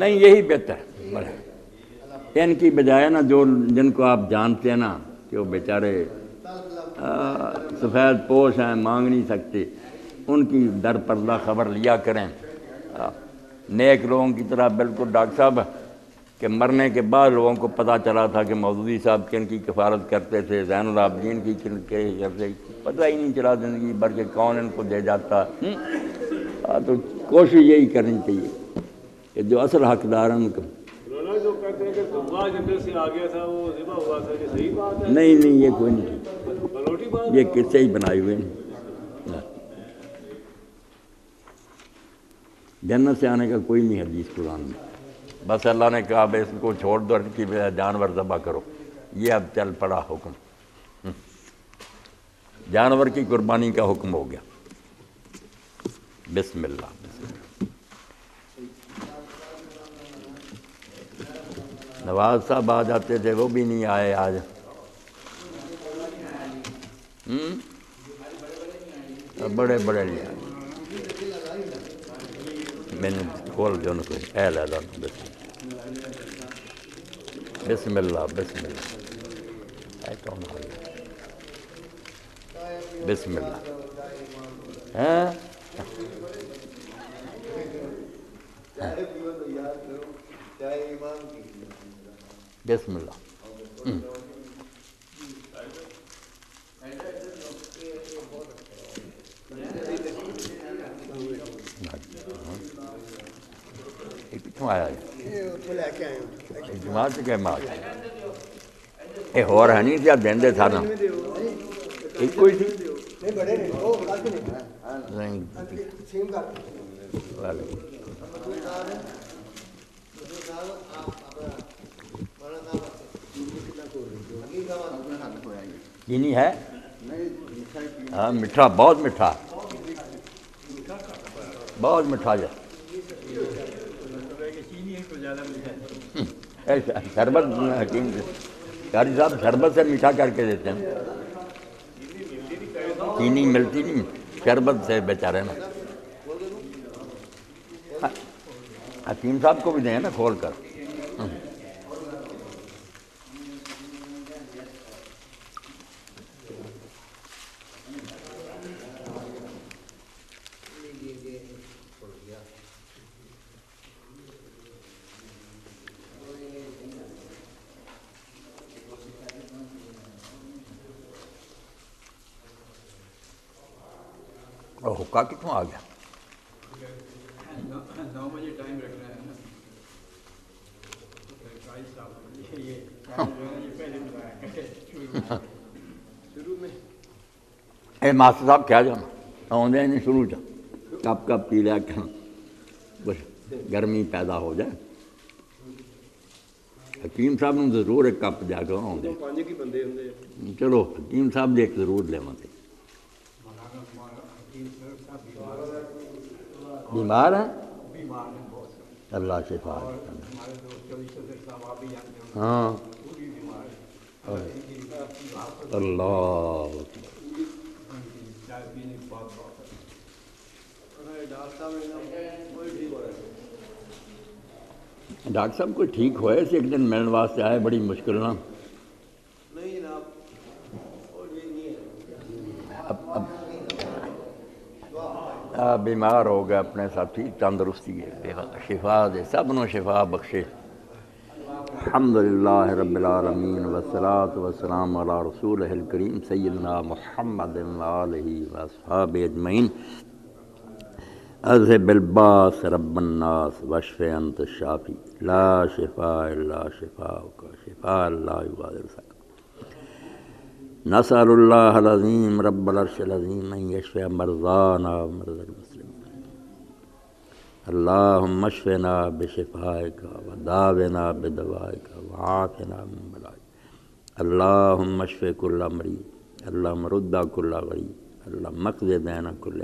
نہیں، یہی بہتر ہے۔ ان کی بجائے نا، جو جن کو آپ جانتے ہیں نا، کہ وہ بیچارے سفید پوش ہیں، مانگ نہیں سکتے، ان کی در پردہ خبر لیا کریں۔ نیک لوگوں کی طرح بالکل ڈاکٹر صاحب، کہ مرنے کے بعد لوگوں کو پتہ چلا تھا کہ مودودی صاحب کن کی کفارت کرتے تھے، زین العابدین کی کن کے کرتے پتہ ہی نہیں چلا زندگی بھر کے کون ان کو دے جاتا۔ تو کوشش یہی کرنی چاہیے۔ کہ جو اصل حقدار ہیں ان کو مولانا جو کہتے ہیں کہ دمبا جنگل سے آ گیا تھا وہ ذبح ہوا تھا یہ صحیح بات ہے؟ نہیں نہیں یہ کوئی نہیں۔ یہ قصے ہی بنائے ہوئے ہیں۔ جنت سے آنے کا کوئی نہیں حدیث قرآن میں۔ بس اللہ نے کہا بھائی اس کو چھوڑ دو ان کی جانور ذبح کرو۔ یہ اب چل پڑا حکم۔ جانور کی قربانی کا حکم ہو گیا۔ بسم اللہ بسم اللہ۔ نواز صاحب آ جاتے تھے، وہ بھی نہیں آئے آج۔ ہم؟ بڑے بڑے لیا میں نے کھول دیا ان کو اے لا لا۔ بسم اللہ کون بسم اللہ۔ ہاں؟ اے کون آ گیا بسم اللہ ہاں بسم اللہ ہم۔ یہ کتوں آیا ہے جماعت کے مال یہ ہو رہا نہیں تھا دین دے تھا نا ایک کوئی تھی نہیں وعلیکم۔ چینی ہے؟ ہاں میٹھا، بہت میٹھا۔ بہت میٹھا ہے شربت حکیم جی۔ قاری صاحب شربت سے میٹھا کر کے دیتے ہیں۔ چینی ملتی نہیں، شربت سے بیچارے نا حکیم صاحب کو بھی دیں نا کھول کر اور حکا کتوں آ گیا نو بجے ٹائم رکھنا ہے نا قائد صاحب یہ یہ پہلے بتایا شروع میں اے ماسٹر صاحب کیا جانا آدھے نہیں شروع چ کپ کپ پی لیا کہ بس گرمی پیدا ہو جائے حکیم صاحب ਨੂੰ ਜ਼ਰੂਰ ਇੱਕ ਕੱਪ ਜਾ ਕੇ ਆਉਂਦੇ ਪੰਜ ਕੀ ਬੰਦੇ ਹੁੰਦੇ ਆ ਚਲੋ ਹਕੀਮ ਸਾਹਿਬ ਦੇ ਇੱਕ ਜ਼ਰੂਰ ਲੈਵਾਂਗੇ بیمار ہیں بیمار ہیں بہت اللہ شفا اور ہمارے دوست چودھری صدر صاحب آپ بھی جانتے ہیں ہاں وہ بھی بیمار ہے اور ان کی بات اللہ ان چائے پینے کی بہت بہت ڈاکٹر صاحب ڈاکٹر صاحب کوئی ٹھیک ہوئے سے ایک دن ملنے واسطے آئے بڑی مشکل نہ نہیں جناب وہ ٹھیک نہیں ہے۔ اب اب۔ آ, بیمار ہو گئے اپنے ساتھی تندرستی ہے شفا دے سب نو شفا بخشے۔ الحمد للہ رب العالمین والصلاة والسلام علی رسول الکریم سیدنا محمد علیہ وصحاب اجمعین. اذهب الباس رب الناس واشف انت الشافی. لا شفاء الا شفاءک شفاء لا یغادر سقما نسأل الله العظيم رب العرش العظيم أن يشفي مرضانا ومرضى المسلمين اللهم اشفنا بشفائك وداونا بدوائك وعافنا من بلائك اللهم اشف كل مريض اللہ رد كل غريب اللهم اقض دين كل